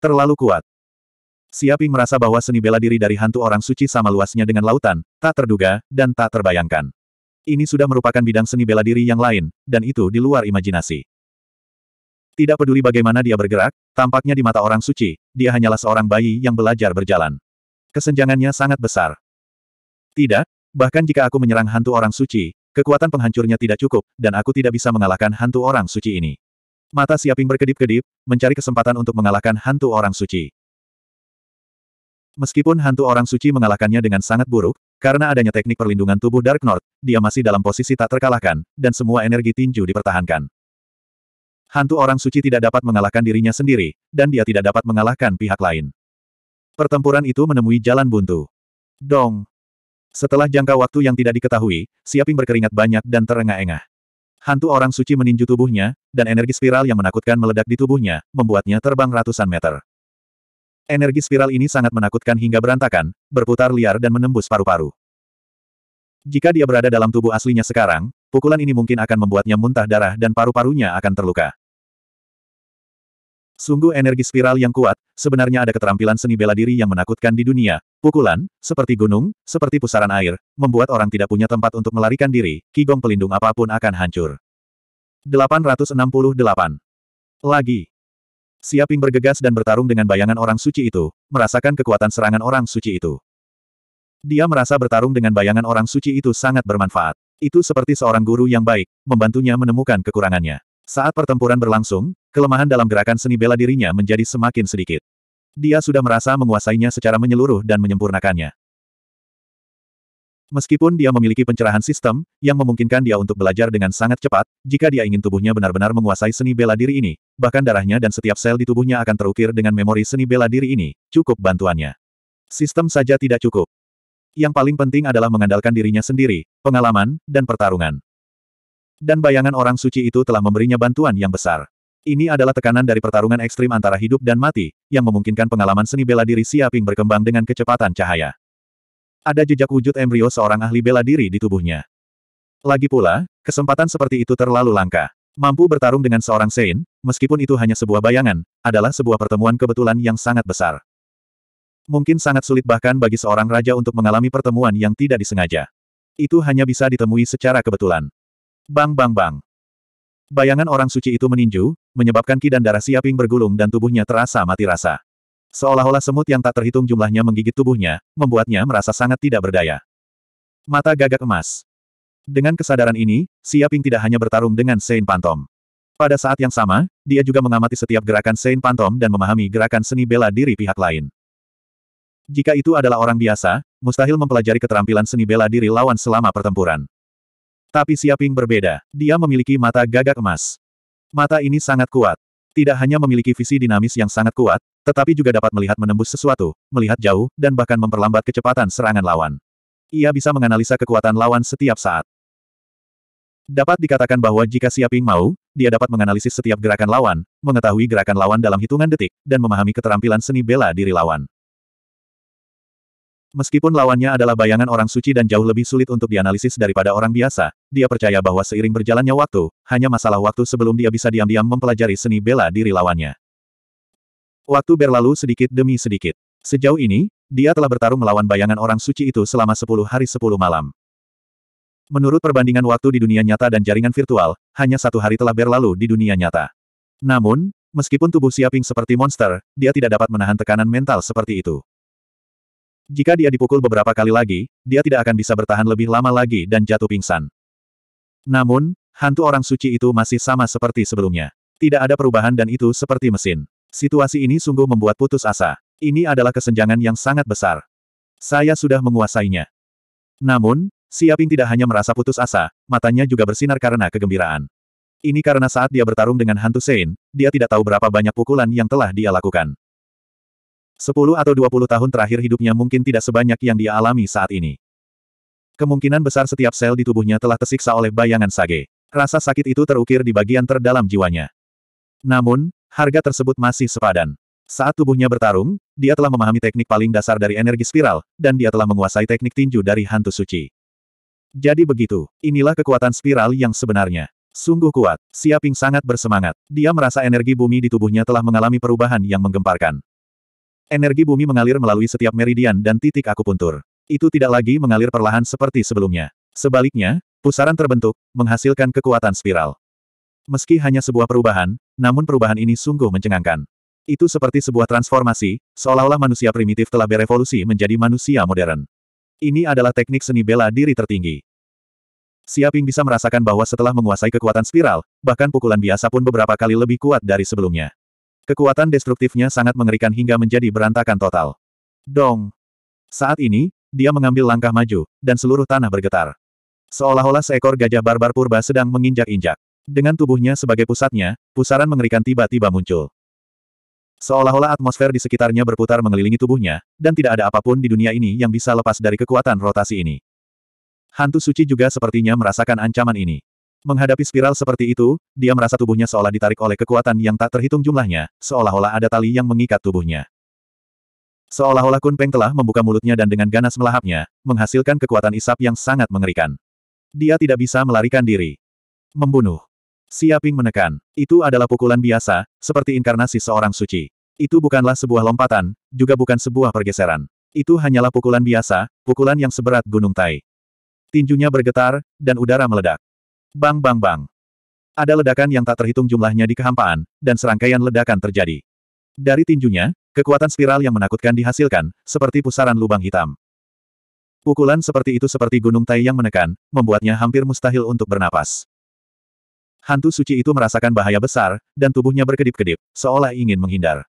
Terlalu kuat. Siaping merasa bahwa seni bela diri dari hantu orang suci sama luasnya dengan lautan, tak terduga, dan tak terbayangkan. Ini sudah merupakan bidang seni bela diri yang lain, dan itu di luar imajinasi. Tidak peduli bagaimana dia bergerak, tampaknya di mata orang suci, dia hanyalah seorang bayi yang belajar berjalan. Kesenjangannya sangat besar. Tidak, bahkan jika aku menyerang hantu orang suci, kekuatan penghancurnya tidak cukup, dan aku tidak bisa mengalahkan hantu orang suci ini. Mata Siaping berkedip-kedip, mencari kesempatan untuk mengalahkan hantu orang suci. Meskipun hantu orang suci mengalahkannya dengan sangat buruk, karena adanya teknik perlindungan tubuh Dark North, dia masih dalam posisi tak terkalahkan, dan semua energi tinju dipertahankan. Hantu orang suci tidak dapat mengalahkan dirinya sendiri, dan dia tidak dapat mengalahkan pihak lain. Pertempuran itu menemui jalan buntu. Dong! Setelah jangka waktu yang tidak diketahui, Siaping berkeringat banyak dan terengah-engah. Hantu orang suci meninju tubuhnya, dan energi spiral yang menakutkan meledak di tubuhnya, membuatnya terbang ratusan meter. Energi spiral ini sangat menakutkan hingga berantakan, berputar liar dan menembus paru-paru. Jika dia berada dalam tubuh aslinya sekarang, pukulan ini mungkin akan membuatnya muntah darah dan paru-parunya akan terluka. Sungguh energi spiral yang kuat, sebenarnya ada keterampilan seni bela diri yang menakutkan di dunia. Pukulan, seperti gunung, seperti pusaran air, membuat orang tidak punya tempat untuk melarikan diri, kigong pelindung apa pun akan hancur. 868. Lagi. Siaping bergegas dan bertarung dengan bayangan orang suci itu, merasakan kekuatan serangan orang suci itu. Dia merasa bertarung dengan bayangan orang suci itu sangat bermanfaat. Itu seperti seorang guru yang baik, membantunya menemukan kekurangannya. Saat pertempuran berlangsung, kelemahan dalam gerakan seni bela dirinya menjadi semakin sedikit. Dia sudah merasa menguasainya secara menyeluruh dan menyempurnakannya. Meskipun dia memiliki pencerahan sistem, yang memungkinkan dia untuk belajar dengan sangat cepat, jika dia ingin tubuhnya benar-benar menguasai seni bela diri ini, bahkan darahnya dan setiap sel di tubuhnya akan terukir dengan memori seni bela diri ini, cukup bantuannya. Sistem saja tidak cukup. Yang paling penting adalah mengandalkan dirinya sendiri, pengalaman, dan pertarungan. Dan bayangan orang suci itu telah memberinya bantuan yang besar. Ini adalah tekanan dari pertarungan ekstrim antara hidup dan mati, yang memungkinkan pengalaman seni bela diri Siaping berkembang dengan kecepatan cahaya. Ada jejak wujud embrio seorang ahli bela diri di tubuhnya. Lagi pula, kesempatan seperti itu terlalu langka. Mampu bertarung dengan seorang Saint, meskipun itu hanya sebuah bayangan, adalah sebuah pertemuan kebetulan yang sangat besar. Mungkin sangat sulit bahkan bagi seorang raja untuk mengalami pertemuan yang tidak disengaja. Itu hanya bisa ditemui secara kebetulan. Bang bang bang. Bayangan orang suci itu meninju, menyebabkan ki dan darah Siaping bergulung dan tubuhnya terasa mati rasa. Seolah-olah semut yang tak terhitung jumlahnya menggigit tubuhnya, membuatnya merasa sangat tidak berdaya. Mata gagak emas. Dengan kesadaran ini, Siaping tidak hanya bertarung dengan Saint Pantom. Pada saat yang sama, dia juga mengamati setiap gerakan Saint Pantom dan memahami gerakan seni bela diri pihak lain. Jika itu adalah orang biasa, mustahil mempelajari keterampilan seni bela diri lawan selama pertempuran. Tapi Siaping berbeda. Dia memiliki mata gagak emas. Mata ini sangat kuat. Tidak hanya memiliki visi dinamis yang sangat kuat, tetapi juga dapat melihat menembus sesuatu, melihat jauh, dan bahkan memperlambat kecepatan serangan lawan. Ia bisa menganalisa kekuatan lawan setiap saat. Dapat dikatakan bahwa jika Siaping mau, dia dapat menganalisis setiap gerakan lawan, mengetahui gerakan lawan dalam hitungan detik, dan memahami keterampilan seni bela diri lawan. Meskipun lawannya adalah bayangan orang suci dan jauh lebih sulit untuk dianalisis daripada orang biasa, dia percaya bahwa seiring berjalannya waktu, hanya masalah waktu sebelum dia bisa diam-diam mempelajari seni bela diri lawannya. Waktu berlalu sedikit demi sedikit. Sejauh ini, dia telah bertarung melawan bayangan orang suci itu selama 10 hari 10 malam. Menurut perbandingan waktu di dunia nyata dan jaringan virtual, hanya satu hari telah berlalu di dunia nyata. Namun, meskipun tubuh Siaping seperti monster, dia tidak dapat menahan tekanan mental seperti itu. Jika dia dipukul beberapa kali lagi, dia tidak akan bisa bertahan lebih lama lagi dan jatuh pingsan. Namun, hantu orang suci itu masih sama seperti sebelumnya. Tidak ada perubahan dan itu seperti mesin. Situasi ini sungguh membuat putus asa. Ini adalah kesenjangan yang sangat besar. Saya sudah menguasainya. Namun, Siaping tidak hanya merasa putus asa, matanya juga bersinar karena kegembiraan. Ini karena saat dia bertarung dengan hantu Sein, dia tidak tahu berapa banyak pukulan yang telah dia lakukan. Sepuluh atau dua puluh tahun terakhir hidupnya mungkin tidak sebanyak yang dia alami saat ini. Kemungkinan besar setiap sel di tubuhnya telah tersiksa oleh bayangan sage. Rasa sakit itu terukir di bagian terdalam jiwanya. Namun, harga tersebut masih sepadan. Saat tubuhnya bertarung, dia telah memahami teknik paling dasar dari energi spiral, dan dia telah menguasai teknik tinju dari hantu suci. Jadi begitu, inilah kekuatan spiral yang sebenarnya. Sungguh kuat, Siaping sangat bersemangat. Dia merasa energi bumi di tubuhnya telah mengalami perubahan yang menggemparkan. Energi bumi mengalir melalui setiap meridian dan titik akupuntur. Itu tidak lagi mengalir perlahan seperti sebelumnya. Sebaliknya, pusaran terbentuk, menghasilkan kekuatan spiral. Meski hanya sebuah perubahan, namun perubahan ini sungguh mencengangkan. Itu seperti sebuah transformasi, seolah-olah manusia primitif telah berevolusi menjadi manusia modern. Ini adalah teknik seni bela diri tertinggi. Siaping bisa merasakan bahwa setelah menguasai kekuatan spiral, bahkan pukulan biasa pun beberapa kali lebih kuat dari sebelumnya. Kekuatan destruktifnya sangat mengerikan hingga menjadi berantakan total. Dong! Saat ini, dia mengambil langkah maju, dan seluruh tanah bergetar. Seolah-olah seekor gajah barbar purba sedang menginjak-injak. Dengan tubuhnya sebagai pusatnya, pusaran mengerikan tiba-tiba muncul. Seolah-olah atmosfer di sekitarnya berputar mengelilingi tubuhnya, dan tidak ada apa pun di dunia ini yang bisa lepas dari kekuatan rotasi ini. Hantu suci juga sepertinya merasakan ancaman ini. Menghadapi spiral seperti itu, dia merasa tubuhnya seolah ditarik oleh kekuatan yang tak terhitung jumlahnya, seolah-olah ada tali yang mengikat tubuhnya. Seolah-olah Kun Peng telah membuka mulutnya dan dengan ganas melahapnya, menghasilkan kekuatan isap yang sangat mengerikan. Dia tidak bisa melarikan diri. Membunuh. Siaping menekan. Itu adalah pukulan biasa, seperti inkarnasi seorang suci. Itu bukanlah sebuah lompatan, juga bukan sebuah pergeseran. Itu hanyalah pukulan biasa, pukulan yang seberat gunung Tai. Tinjunya bergetar, dan udara meledak. Bang bang bang. Ada ledakan yang tak terhitung jumlahnya di kehampaan, dan serangkaian ledakan terjadi. Dari tinjunya, kekuatan spiral yang menakutkan dihasilkan, seperti pusaran lubang hitam. Pukulan seperti itu seperti gunung Tai yang menekan, membuatnya hampir mustahil untuk bernapas. Hantu suci itu merasakan bahaya besar, dan tubuhnya berkedip-kedip, seolah ingin menghindar.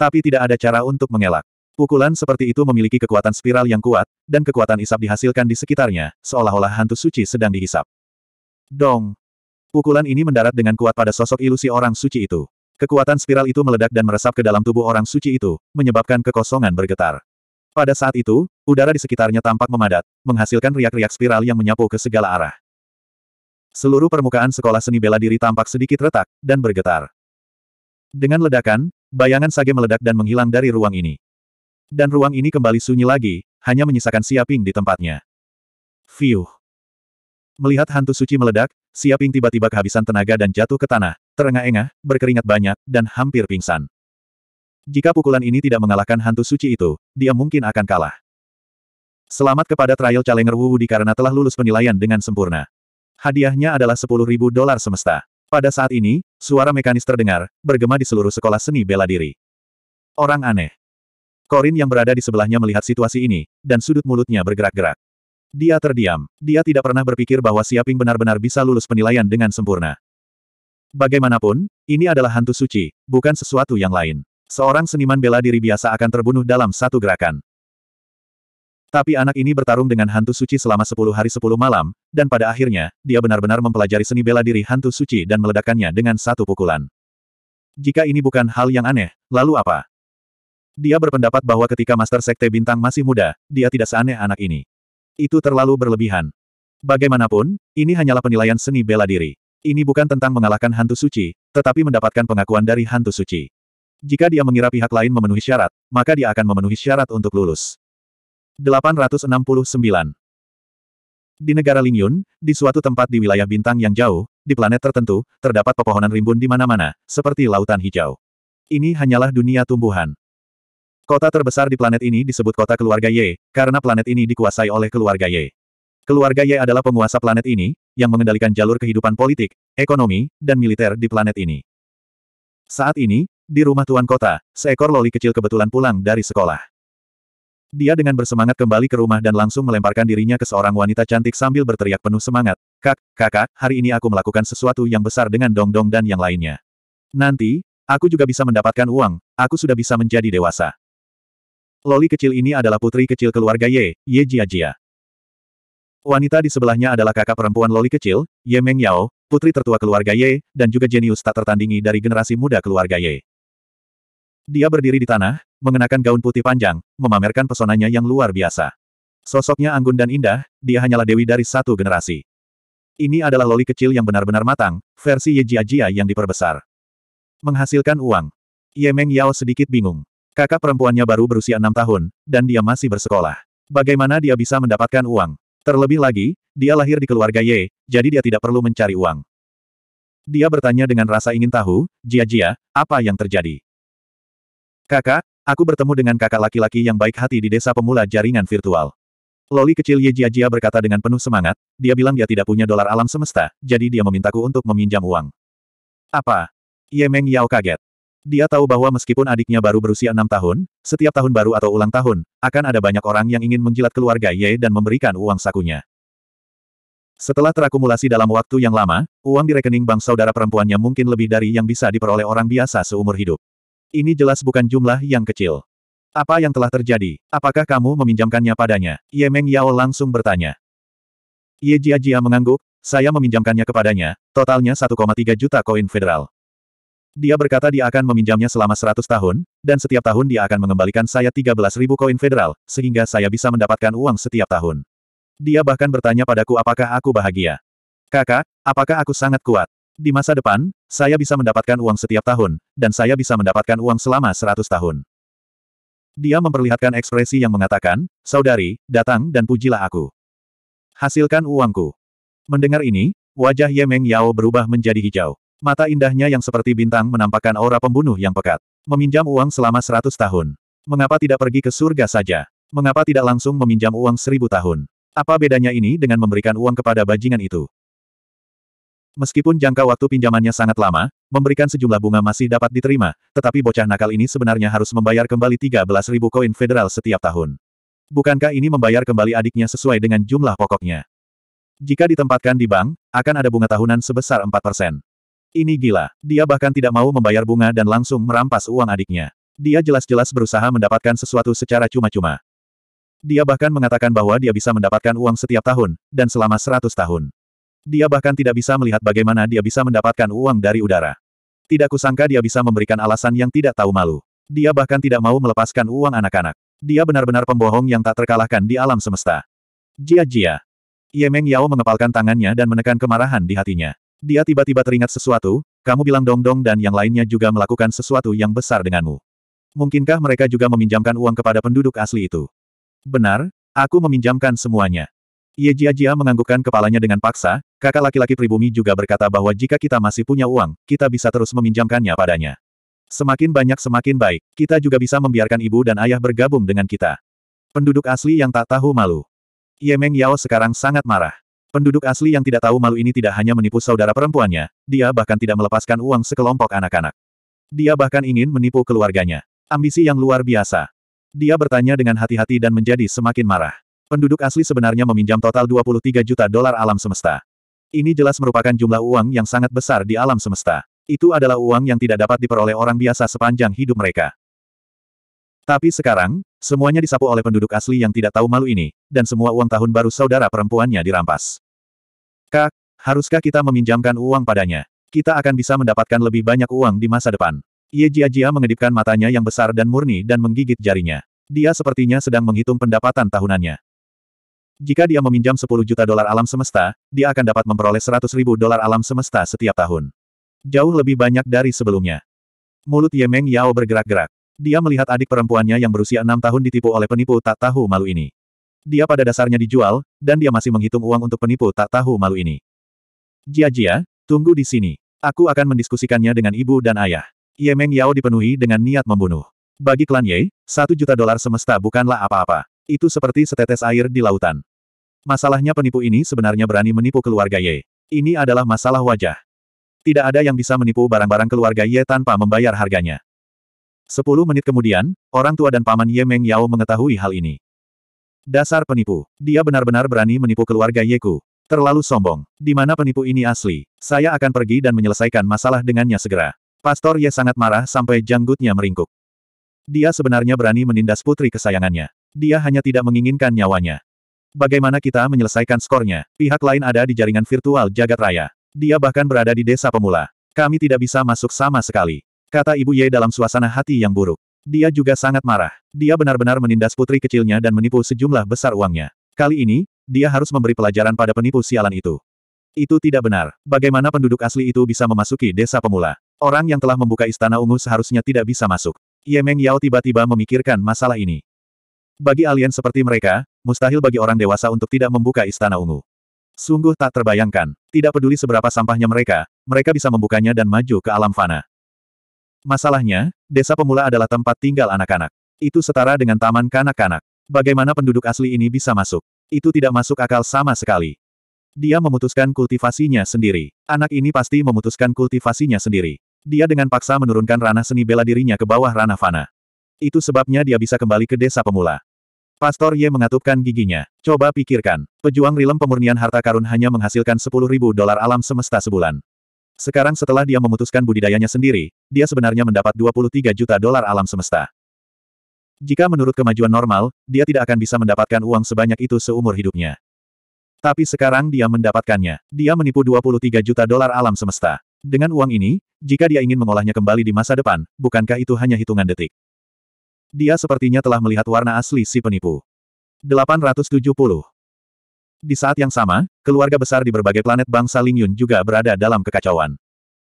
Tapi tidak ada cara untuk mengelak. Pukulan seperti itu memiliki kekuatan spiral yang kuat, dan kekuatan isap dihasilkan di sekitarnya, seolah-olah hantu suci sedang dihisap. Dong! Pukulan ini mendarat dengan kuat pada sosok ilusi orang suci itu. Kekuatan spiral itu meledak dan meresap ke dalam tubuh orang suci itu, menyebabkan kekosongan bergetar. Pada saat itu, udara di sekitarnya tampak memadat, menghasilkan riak-riak spiral yang menyapu ke segala arah. Seluruh permukaan sekolah seni bela diri tampak sedikit retak, dan bergetar. Dengan ledakan, bayangan Sage meledak dan menghilang dari ruang ini. Dan ruang ini kembali sunyi lagi, hanya menyisakan Siaping di tempatnya. Fiuh. Melihat hantu suci meledak, Siaping tiba-tiba kehabisan tenaga dan jatuh ke tanah, terengah-engah, berkeringat banyak, dan hampir pingsan. Jika pukulan ini tidak mengalahkan hantu suci itu, dia mungkin akan kalah. Selamat kepada trial Challenger Wu Wudi karena telah lulus penilaian dengan sempurna. Hadiahnya adalah 10.000 dolar semesta. Pada saat ini, suara mekanis terdengar, bergema di seluruh sekolah seni bela diri. Orang aneh. Korin yang berada di sebelahnya melihat situasi ini, dan sudut mulutnya bergerak-gerak. Dia terdiam. Dia tidak pernah berpikir bahwa Siaping benar-benar bisa lulus penilaian dengan sempurna. Bagaimanapun, ini adalah hantu suci, bukan sesuatu yang lain. Seorang seniman bela diri biasa akan terbunuh dalam satu gerakan. Tapi anak ini bertarung dengan hantu suci selama sepuluh hari sepuluh malam, dan pada akhirnya, dia benar-benar mempelajari seni bela diri hantu suci dan meledakkannya dengan satu pukulan. Jika ini bukan hal yang aneh, lalu apa? Dia berpendapat bahwa ketika Master Sekte Bintang masih muda, dia tidak seaneh anak ini. Itu terlalu berlebihan. Bagaimanapun, ini hanyalah penilaian seni bela diri. Ini bukan tentang mengalahkan hantu suci, tetapi mendapatkan pengakuan dari hantu suci. Jika dia mengira pihak lain memenuhi syarat, maka dia akan memenuhi syarat untuk lulus. 869. Di negara Lingyun, di suatu tempat di wilayah bintang yang jauh, di planet tertentu, terdapat pepohonan rimbun di mana-mana, seperti lautan hijau. Ini hanyalah dunia tumbuhan. Kota terbesar di planet ini disebut kota keluarga Ye, karena planet ini dikuasai oleh keluarga Ye. Keluarga Ye adalah penguasa planet ini, yang mengendalikan jalur kehidupan politik, ekonomi, dan militer di planet ini. Saat ini, di rumah tuan kota, seekor loli kecil kebetulan pulang dari sekolah. Dia dengan bersemangat kembali ke rumah dan langsung melemparkan dirinya ke seorang wanita cantik sambil berteriak penuh semangat. Kak, kakak, hari ini aku melakukan sesuatu yang besar dengan dong-dong dan yang lainnya. Nanti, aku juga bisa mendapatkan uang, aku sudah bisa menjadi dewasa. Loli kecil ini adalah putri kecil keluarga Ye, Ye Jia Jia. Wanita di sebelahnya adalah kakak perempuan Loli kecil, Ye Meng Yao, putri tertua keluarga Ye, dan juga jenius tak tertandingi dari generasi muda keluarga Ye. Dia berdiri di tanah, mengenakan gaun putih panjang, memamerkan pesonanya yang luar biasa. Sosoknya anggun dan indah, dia hanyalah dewi dari satu generasi. Ini adalah loli kecil yang benar-benar matang, versi Ye Jia Jia yang diperbesar. Menghasilkan uang. Ye Meng Yao sedikit bingung. Kakak perempuannya baru berusia enam tahun, dan dia masih bersekolah. Bagaimana dia bisa mendapatkan uang? Terlebih lagi, dia lahir di keluarga Ye, jadi dia tidak perlu mencari uang. Dia bertanya dengan rasa ingin tahu, Jia Jia, apa yang terjadi? Kakak, aku bertemu dengan kakak laki-laki yang baik hati di desa pemula jaringan virtual. Loli kecil Ye Jia Jia berkata dengan penuh semangat, dia bilang dia tidak punya dolar alam semesta, jadi dia memintaku untuk meminjam uang. Apa? Ye Meng Yao kaget. Dia tahu bahwa meskipun adiknya baru berusia enam tahun, setiap tahun baru atau ulang tahun, akan ada banyak orang yang ingin menjilat keluarga Ye dan memberikan uang sakunya. Setelah terakumulasi dalam waktu yang lama, uang di rekening bank saudara perempuannya mungkin lebih dari yang bisa diperoleh orang biasa seumur hidup. Ini jelas bukan jumlah yang kecil. Apa yang telah terjadi? Apakah kamu meminjamkannya padanya? Ye Meng Yao langsung bertanya. Ye Jia Jia mengangguk, saya meminjamkannya kepadanya, totalnya 1,3 juta koin federal. Dia berkata dia akan meminjamnya selama 100 tahun, dan setiap tahun dia akan mengembalikan saya 13.000 koin federal, sehingga saya bisa mendapatkan uang setiap tahun. Dia bahkan bertanya padaku apakah aku bahagia. Kakak, apakah aku sangat kuat? Di masa depan, saya bisa mendapatkan uang setiap tahun, dan saya bisa mendapatkan uang selama seratus tahun. Dia memperlihatkan ekspresi yang mengatakan, Saudari, datang dan pujilah aku. Hasilkan uangku. Mendengar ini, wajah Ye Meng Yao berubah menjadi hijau. Mata indahnya yang seperti bintang menampakkan aura pembunuh yang pekat. Meminjam uang selama seratus tahun. Mengapa tidak pergi ke surga saja? Mengapa tidak langsung meminjam uang seribu tahun? Apa bedanya ini dengan memberikan uang kepada bajingan itu? Meskipun jangka waktu pinjamannya sangat lama, memberikan sejumlah bunga masih dapat diterima, tetapi bocah nakal ini sebenarnya harus membayar kembali 13.000 koin federal setiap tahun. Bukankah ini membayar kembali adiknya sesuai dengan jumlah pokoknya? Jika ditempatkan di bank, akan ada bunga tahunan sebesar 4%. Ini gila. Dia bahkan tidak mau membayar bunga dan langsung merampas uang adiknya. Dia jelas-jelas berusaha mendapatkan sesuatu secara cuma-cuma. Dia bahkan mengatakan bahwa dia bisa mendapatkan uang setiap tahun, dan selama 100 tahun. Dia bahkan tidak bisa melihat bagaimana dia bisa mendapatkan uang dari udara. Tidak kusangka dia bisa memberikan alasan yang tidak tahu malu. Dia bahkan tidak mau melepaskan uang anak-anak. Dia benar-benar pembohong yang tak terkalahkan di alam semesta. Jia-jia. Ye Meng Yao mengepalkan tangannya dan menekan kemarahan di hatinya. Dia tiba-tiba teringat sesuatu, kamu bilang Dong-Dong dan yang lainnya juga melakukan sesuatu yang besar denganmu. Mungkinkah mereka juga meminjamkan uang kepada penduduk asli itu? Benar, aku meminjamkan semuanya. Ye Jia-Jia menganggukkan kepalanya dengan paksa, kakak laki-laki pribumi juga berkata bahwa jika kita masih punya uang, kita bisa terus meminjamkannya padanya. Semakin banyak semakin baik, kita juga bisa membiarkan ibu dan ayah bergabung dengan kita. Penduduk asli yang tak tahu malu. Ye Meng Yao sekarang sangat marah. Penduduk asli yang tidak tahu malu ini tidak hanya menipu saudara perempuannya, dia bahkan tidak melepaskan uang sekelompok anak-anak. Dia bahkan ingin menipu keluarganya. Ambisi yang luar biasa. Dia bertanya dengan hati-hati dan menjadi semakin marah. Penduduk asli sebenarnya meminjam total 23 juta dolar alam semesta. Ini jelas merupakan jumlah uang yang sangat besar di alam semesta. Itu adalah uang yang tidak dapat diperoleh orang biasa sepanjang hidup mereka. Tapi sekarang, semuanya disapu oleh penduduk asli yang tidak tahu malu ini, dan semua uang tahun baru saudara perempuannya dirampas. Kak, haruskah kita meminjamkan uang padanya? Kita akan bisa mendapatkan lebih banyak uang di masa depan. Ye Jia-Jia mengedipkan matanya yang besar dan murni dan menggigit jarinya. Dia sepertinya sedang menghitung pendapatan tahunannya. Jika dia meminjam 10 juta dolar alam semesta, dia akan dapat memperoleh 100 ribu dolar alam semesta setiap tahun. Jauh lebih banyak dari sebelumnya. Mulut Ye Meng Yao bergerak-gerak. Dia melihat adik perempuannya yang berusia enam tahun ditipu oleh penipu tak tahu malu ini. Dia pada dasarnya dijual, dan dia masih menghitung uang untuk penipu tak tahu malu ini. Jia-Jia, tunggu di sini. Aku akan mendiskusikannya dengan ibu dan ayah. Ye Meng Yao dipenuhi dengan niat membunuh. Bagi klan Ye, satu juta dolar semesta bukanlah apa-apa. Itu seperti setetes air di lautan. Masalahnya penipu ini sebenarnya berani menipu keluarga Ye. Ini adalah masalah wajah. Tidak ada yang bisa menipu barang-barang keluarga Ye tanpa membayar harganya. Sepuluh menit kemudian, orang tua dan paman Ye Meng Yao mengetahui hal ini. Dasar penipu. Dia benar-benar berani menipu keluarga Yeku. Terlalu sombong. Di mana penipu ini asli? Saya akan pergi dan menyelesaikan masalah dengannya segera. Pastor Ye sangat marah sampai janggutnya meringkuk. Dia sebenarnya berani menindas putri kesayangannya. Dia hanya tidak menginginkan nyawanya. Bagaimana kita menyelesaikan skornya? Pihak lain ada di jaringan virtual jagat raya. Dia bahkan berada di desa pemula. Kami tidak bisa masuk sama sekali. Kata Ibu Ye dalam suasana hati yang buruk. Dia juga sangat marah. Dia benar-benar menindas putri kecilnya dan menipu sejumlah besar uangnya. Kali ini, dia harus memberi pelajaran pada penipu sialan itu. Itu tidak benar. Bagaimana penduduk asli itu bisa memasuki desa pemula? Orang yang telah membuka istana ungu seharusnya tidak bisa masuk. Ye Meng Yao tiba-tiba memikirkan masalah ini. Bagi alien seperti mereka, mustahil bagi orang dewasa untuk tidak membuka istana ungu. Sungguh tak terbayangkan. Tidak peduli seberapa sampahnya mereka, mereka bisa membukanya dan maju ke alam fana. Masalahnya, desa pemula adalah tempat tinggal anak-anak. Itu setara dengan taman kanak-kanak. Bagaimana penduduk asli ini bisa masuk? Itu tidak masuk akal sama sekali. Dia memutuskan kultivasinya sendiri. Anak ini pasti memutuskan kultivasinya sendiri. Dia dengan paksa menurunkan ranah seni bela dirinya ke bawah ranah fana. Itu sebabnya dia bisa kembali ke desa pemula. Pastor Ye mengatupkan giginya. Coba pikirkan, pejuang rilem pemurnian harta karun hanya menghasilkan 10 ribu dolar alam semesta sebulan. Sekarang setelah dia memutuskan budidayanya sendiri, dia sebenarnya mendapat 23 juta dolar alam semesta. Jika menurut kemajuan normal, dia tidak akan bisa mendapatkan uang sebanyak itu seumur hidupnya. Tapi sekarang dia mendapatkannya. Dia menipu 23 juta dolar alam semesta. Dengan uang ini, jika dia ingin mengolahnya kembali di masa depan, bukankah itu hanya hitungan detik? Dia sepertinya telah melihat warna asli si penipu. 870 di saat yang sama, keluarga besar di berbagai planet bangsa Lingyun juga berada dalam kekacauan.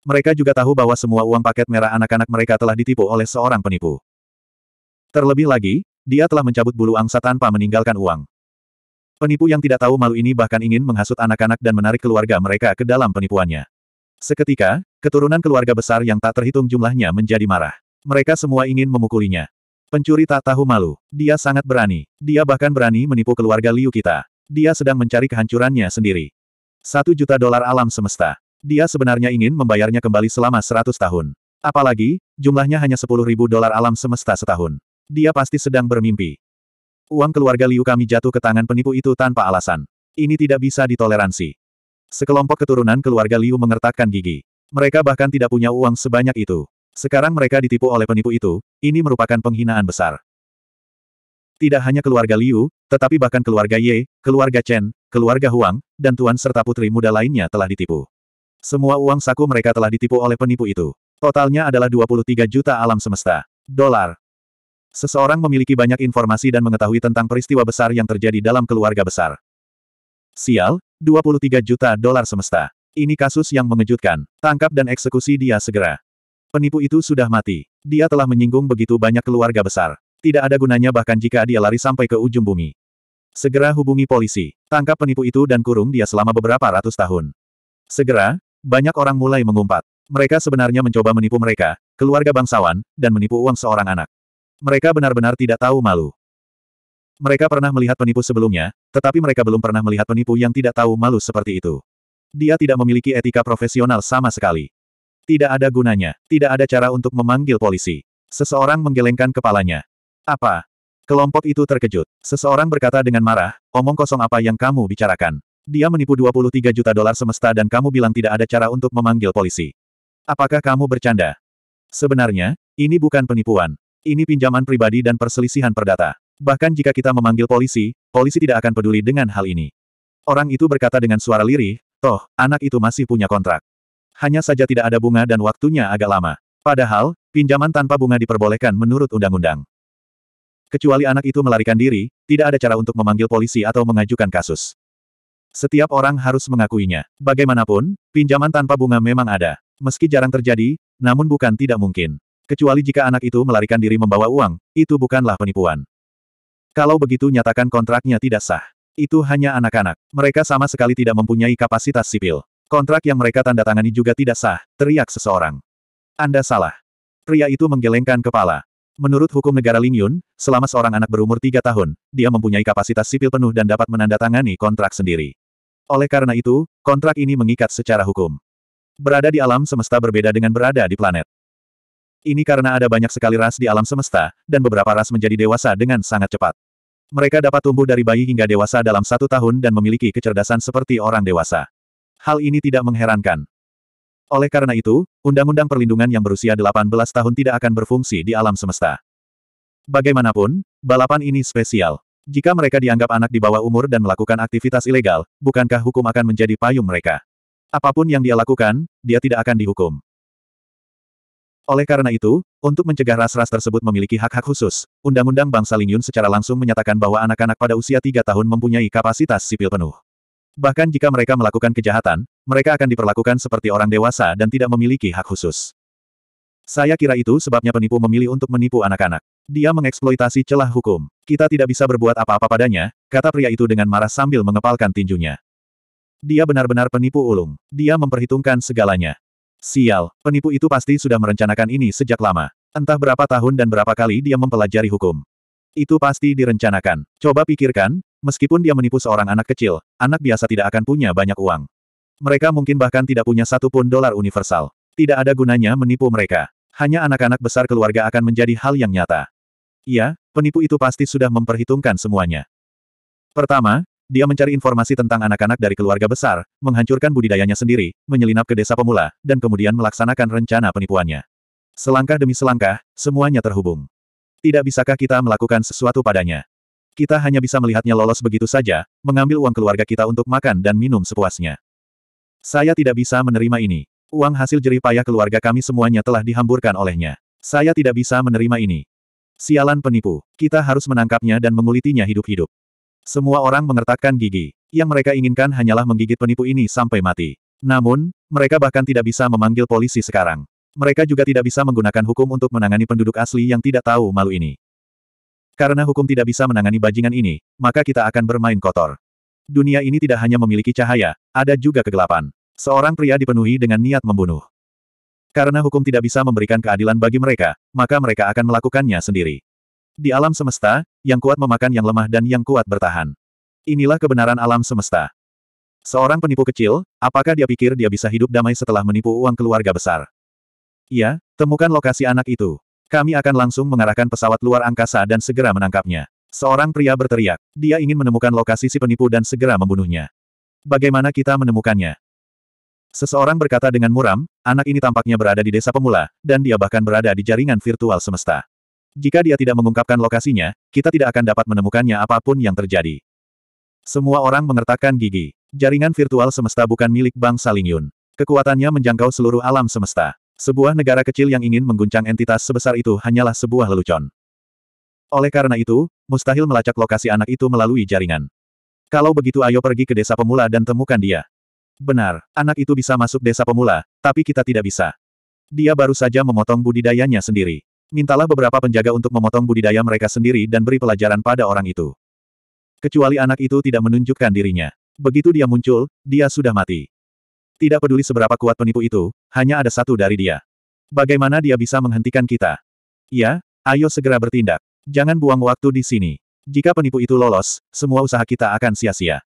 Mereka juga tahu bahwa semua uang paket merah anak-anak mereka telah ditipu oleh seorang penipu. Terlebih lagi, dia telah mencabut bulu angsa tanpa meninggalkan uang. Penipu yang tidak tahu malu ini bahkan ingin menghasut anak-anak dan menarik keluarga mereka ke dalam penipuannya. Seketika, keturunan keluarga besar yang tak terhitung jumlahnya menjadi marah. Mereka semua ingin memukulinya. Pencuri tak tahu malu. Dia sangat berani. Dia bahkan berani menipu keluarga Liu kita. Dia sedang mencari kehancurannya sendiri. Satu juta dolar alam semesta. Dia sebenarnya ingin membayarnya kembali selama seratus tahun. Apalagi, jumlahnya hanya sepuluh ribu dolar alam semesta setahun. Dia pasti sedang bermimpi. Uang keluarga Liu kami jatuh ke tangan penipu itu tanpa alasan. Ini tidak bisa ditoleransi. Sekelompok keturunan keluarga Liu mengertakkan gigi. Mereka bahkan tidak punya uang sebanyak itu. Sekarang mereka ditipu oleh penipu itu, ini merupakan penghinaan besar. Tidak hanya keluarga Liu, tetapi bahkan keluarga Ye, keluarga Chen, keluarga Huang, dan tuan serta putri muda lainnya telah ditipu. Semua uang saku mereka telah ditipu oleh penipu itu. Totalnya adalah 23 juta alam semesta. Dolar. Seseorang memiliki banyak informasi dan mengetahui tentang peristiwa besar yang terjadi dalam keluarga besar. Sial, 23 juta dolar semesta. Ini kasus yang mengejutkan. Tangkap dan eksekusi dia segera. Penipu itu sudah mati. Dia telah menyinggung begitu banyak keluarga besar. Tidak ada gunanya bahkan jika dia lari sampai ke ujung bumi. Segera hubungi polisi. Tangkap penipu itu dan kurung dia selama beberapa ratus tahun. Segera, banyak orang mulai mengumpat. Mereka sebenarnya mencoba menipu mereka, keluarga bangsawan, dan menipu uang seorang anak. Mereka benar-benar tidak tahu malu. Mereka pernah melihat penipu sebelumnya, tetapi mereka belum pernah melihat penipu yang tidak tahu malu seperti itu. Dia tidak memiliki etika profesional sama sekali. Tidak ada gunanya, tidak ada cara untuk memanggil polisi. Seseorang menggelengkan kepalanya. Apa? Kelompok itu terkejut. Seseorang berkata dengan marah, omong kosong apa yang kamu bicarakan. Dia menipu 23 juta dolar semesta dan kamu bilang tidak ada cara untuk memanggil polisi. Apakah kamu bercanda? Sebenarnya, ini bukan penipuan. Ini pinjaman pribadi dan perselisihan perdata. Bahkan jika kita memanggil polisi, polisi tidak akan peduli dengan hal ini. Orang itu berkata dengan suara lirih, toh, anak itu masih punya kontrak. Hanya saja tidak ada bunga dan waktunya agak lama. Padahal, pinjaman tanpa bunga diperbolehkan menurut undang-undang. Kecuali anak itu melarikan diri, tidak ada cara untuk memanggil polisi atau mengajukan kasus. Setiap orang harus mengakuinya. Bagaimanapun, pinjaman tanpa bunga memang ada. Meski jarang terjadi, namun bukan tidak mungkin. Kecuali jika anak itu melarikan diri membawa uang, itu bukanlah penipuan. Kalau begitu nyatakan kontraknya tidak sah. Itu hanya anak-anak. Mereka sama sekali tidak mempunyai kapasitas sipil. Kontrak yang mereka tanda tangani juga tidak sah, teriak seseorang. Anda salah. Pria itu menggelengkan kepala. Menurut hukum negara Lingyun, selama seorang anak berumur tiga tahun, dia mempunyai kapasitas sipil penuh dan dapat menandatangani kontrak sendiri. Oleh karena itu, kontrak ini mengikat secara hukum. Berada di alam semesta berbeda dengan berada di planet. Ini karena ada banyak sekali ras di alam semesta, dan beberapa ras menjadi dewasa dengan sangat cepat. Mereka dapat tumbuh dari bayi hingga dewasa dalam satu tahun dan memiliki kecerdasan seperti orang dewasa. Hal ini tidak mengherankan. Oleh karena itu, Undang-Undang Perlindungan yang berusia 18 tahun tidak akan berfungsi di alam semesta. Bagaimanapun, balapan ini spesial. Jika mereka dianggap anak di bawah umur dan melakukan aktivitas ilegal, bukankah hukum akan menjadi payung mereka? Apa pun yang dia lakukan, dia tidak akan dihukum. Oleh karena itu, untuk mencegah ras-ras tersebut memiliki hak-hak khusus, Undang-Undang Bangsa Lingyun secara langsung menyatakan bahwa anak-anak pada usia tiga tahun mempunyai kapasitas sipil penuh. Bahkan jika mereka melakukan kejahatan, mereka akan diperlakukan seperti orang dewasa dan tidak memiliki hak khusus. Saya kira itu sebabnya penipu memilih untuk menipu anak-anak. Dia mengeksploitasi celah hukum. Kita tidak bisa berbuat apa-apa padanya, kata pria itu dengan marah sambil mengepalkan tinjunya. Dia benar-benar penipu ulung. Dia memperhitungkan segalanya. Sial, penipu itu pasti sudah merencanakan ini sejak lama. Entah berapa tahun dan berapa kali dia mempelajari hukum. Itu pasti direncanakan. Coba pikirkan, Meskipun dia menipu seorang anak kecil, anak biasa tidak akan punya banyak uang. Mereka mungkin bahkan tidak punya satu pun dolar universal. Tidak ada gunanya menipu mereka. Hanya anak-anak besar keluarga akan menjadi hal yang nyata. Iya, penipu itu pasti sudah memperhitungkan semuanya. Pertama, dia mencari informasi tentang anak-anak dari keluarga besar, menghancurkan budidayanya sendiri, menyelinap ke desa pemula, dan kemudian melaksanakan rencana penipuannya. Selangkah demi selangkah, semuanya terhubung. Tidak bisakah kita melakukan sesuatu padanya? Kita hanya bisa melihatnya lolos begitu saja, mengambil uang keluarga kita untuk makan dan minum sepuasnya. Saya tidak bisa menerima ini. Uang hasil jerih payah keluarga kami semuanya telah dihamburkan olehnya. Saya tidak bisa menerima ini. Sialan penipu. Kita harus menangkapnya dan mengulitinya hidup-hidup. Semua orang mengertakkan gigi. Yang mereka inginkan hanyalah menggigit penipu ini sampai mati. Namun, mereka bahkan tidak bisa memanggil polisi sekarang. Mereka juga tidak bisa menggunakan hukum untuk menangani penduduk asli yang tidak tahu malu ini. Karena hukum tidak bisa menangani bajingan ini, maka kita akan bermain kotor. Dunia ini tidak hanya memiliki cahaya, ada juga kegelapan. Seorang pria dipenuhi dengan niat membunuh. Karena hukum tidak bisa memberikan keadilan bagi mereka, maka mereka akan melakukannya sendiri. Di alam semesta, yang kuat memakan yang lemah dan yang kuat bertahan. Inilah kebenaran alam semesta. Seorang penipu kecil, apakah dia pikir dia bisa hidup damai setelah menipu uang keluarga besar? Iya, temukan lokasi anak itu. Kami akan langsung mengarahkan pesawat luar angkasa dan segera menangkapnya. Seorang pria berteriak. Dia ingin menemukan lokasi si penipu dan segera membunuhnya. Bagaimana kita menemukannya? Seseorang berkata dengan muram, anak ini tampaknya berada di desa pemula, dan dia bahkan berada di jaringan virtual semesta. Jika dia tidak mengungkapkan lokasinya, kita tidak akan dapat menemukannya apa pun yang terjadi. Semua orang mengertakkan gigi. Jaringan virtual semesta bukan milik bangsa Lingyun. Kekuatannya menjangkau seluruh alam semesta. Sebuah negara kecil yang ingin mengguncang entitas sebesar itu hanyalah sebuah lelucon. Oleh karena itu, mustahil melacak lokasi anak itu melalui jaringan. Kalau begitu ayo pergi ke desa pemula dan temukan dia. Benar, anak itu bisa masuk desa pemula, tapi kita tidak bisa. Dia baru saja memotong budidayanya sendiri. Mintalah beberapa penjaga untuk memotong budidaya mereka sendiri dan beri pelajaran pada orang itu. Kecuali anak itu tidak menunjukkan dirinya. Begitu dia muncul, dia sudah mati. Tidak peduli seberapa kuat penipu itu, hanya ada satu dari dia. Bagaimana dia bisa menghentikan kita? Ya, ayo segera bertindak. Jangan buang waktu di sini. Jika penipu itu lolos, semua usaha kita akan sia-sia.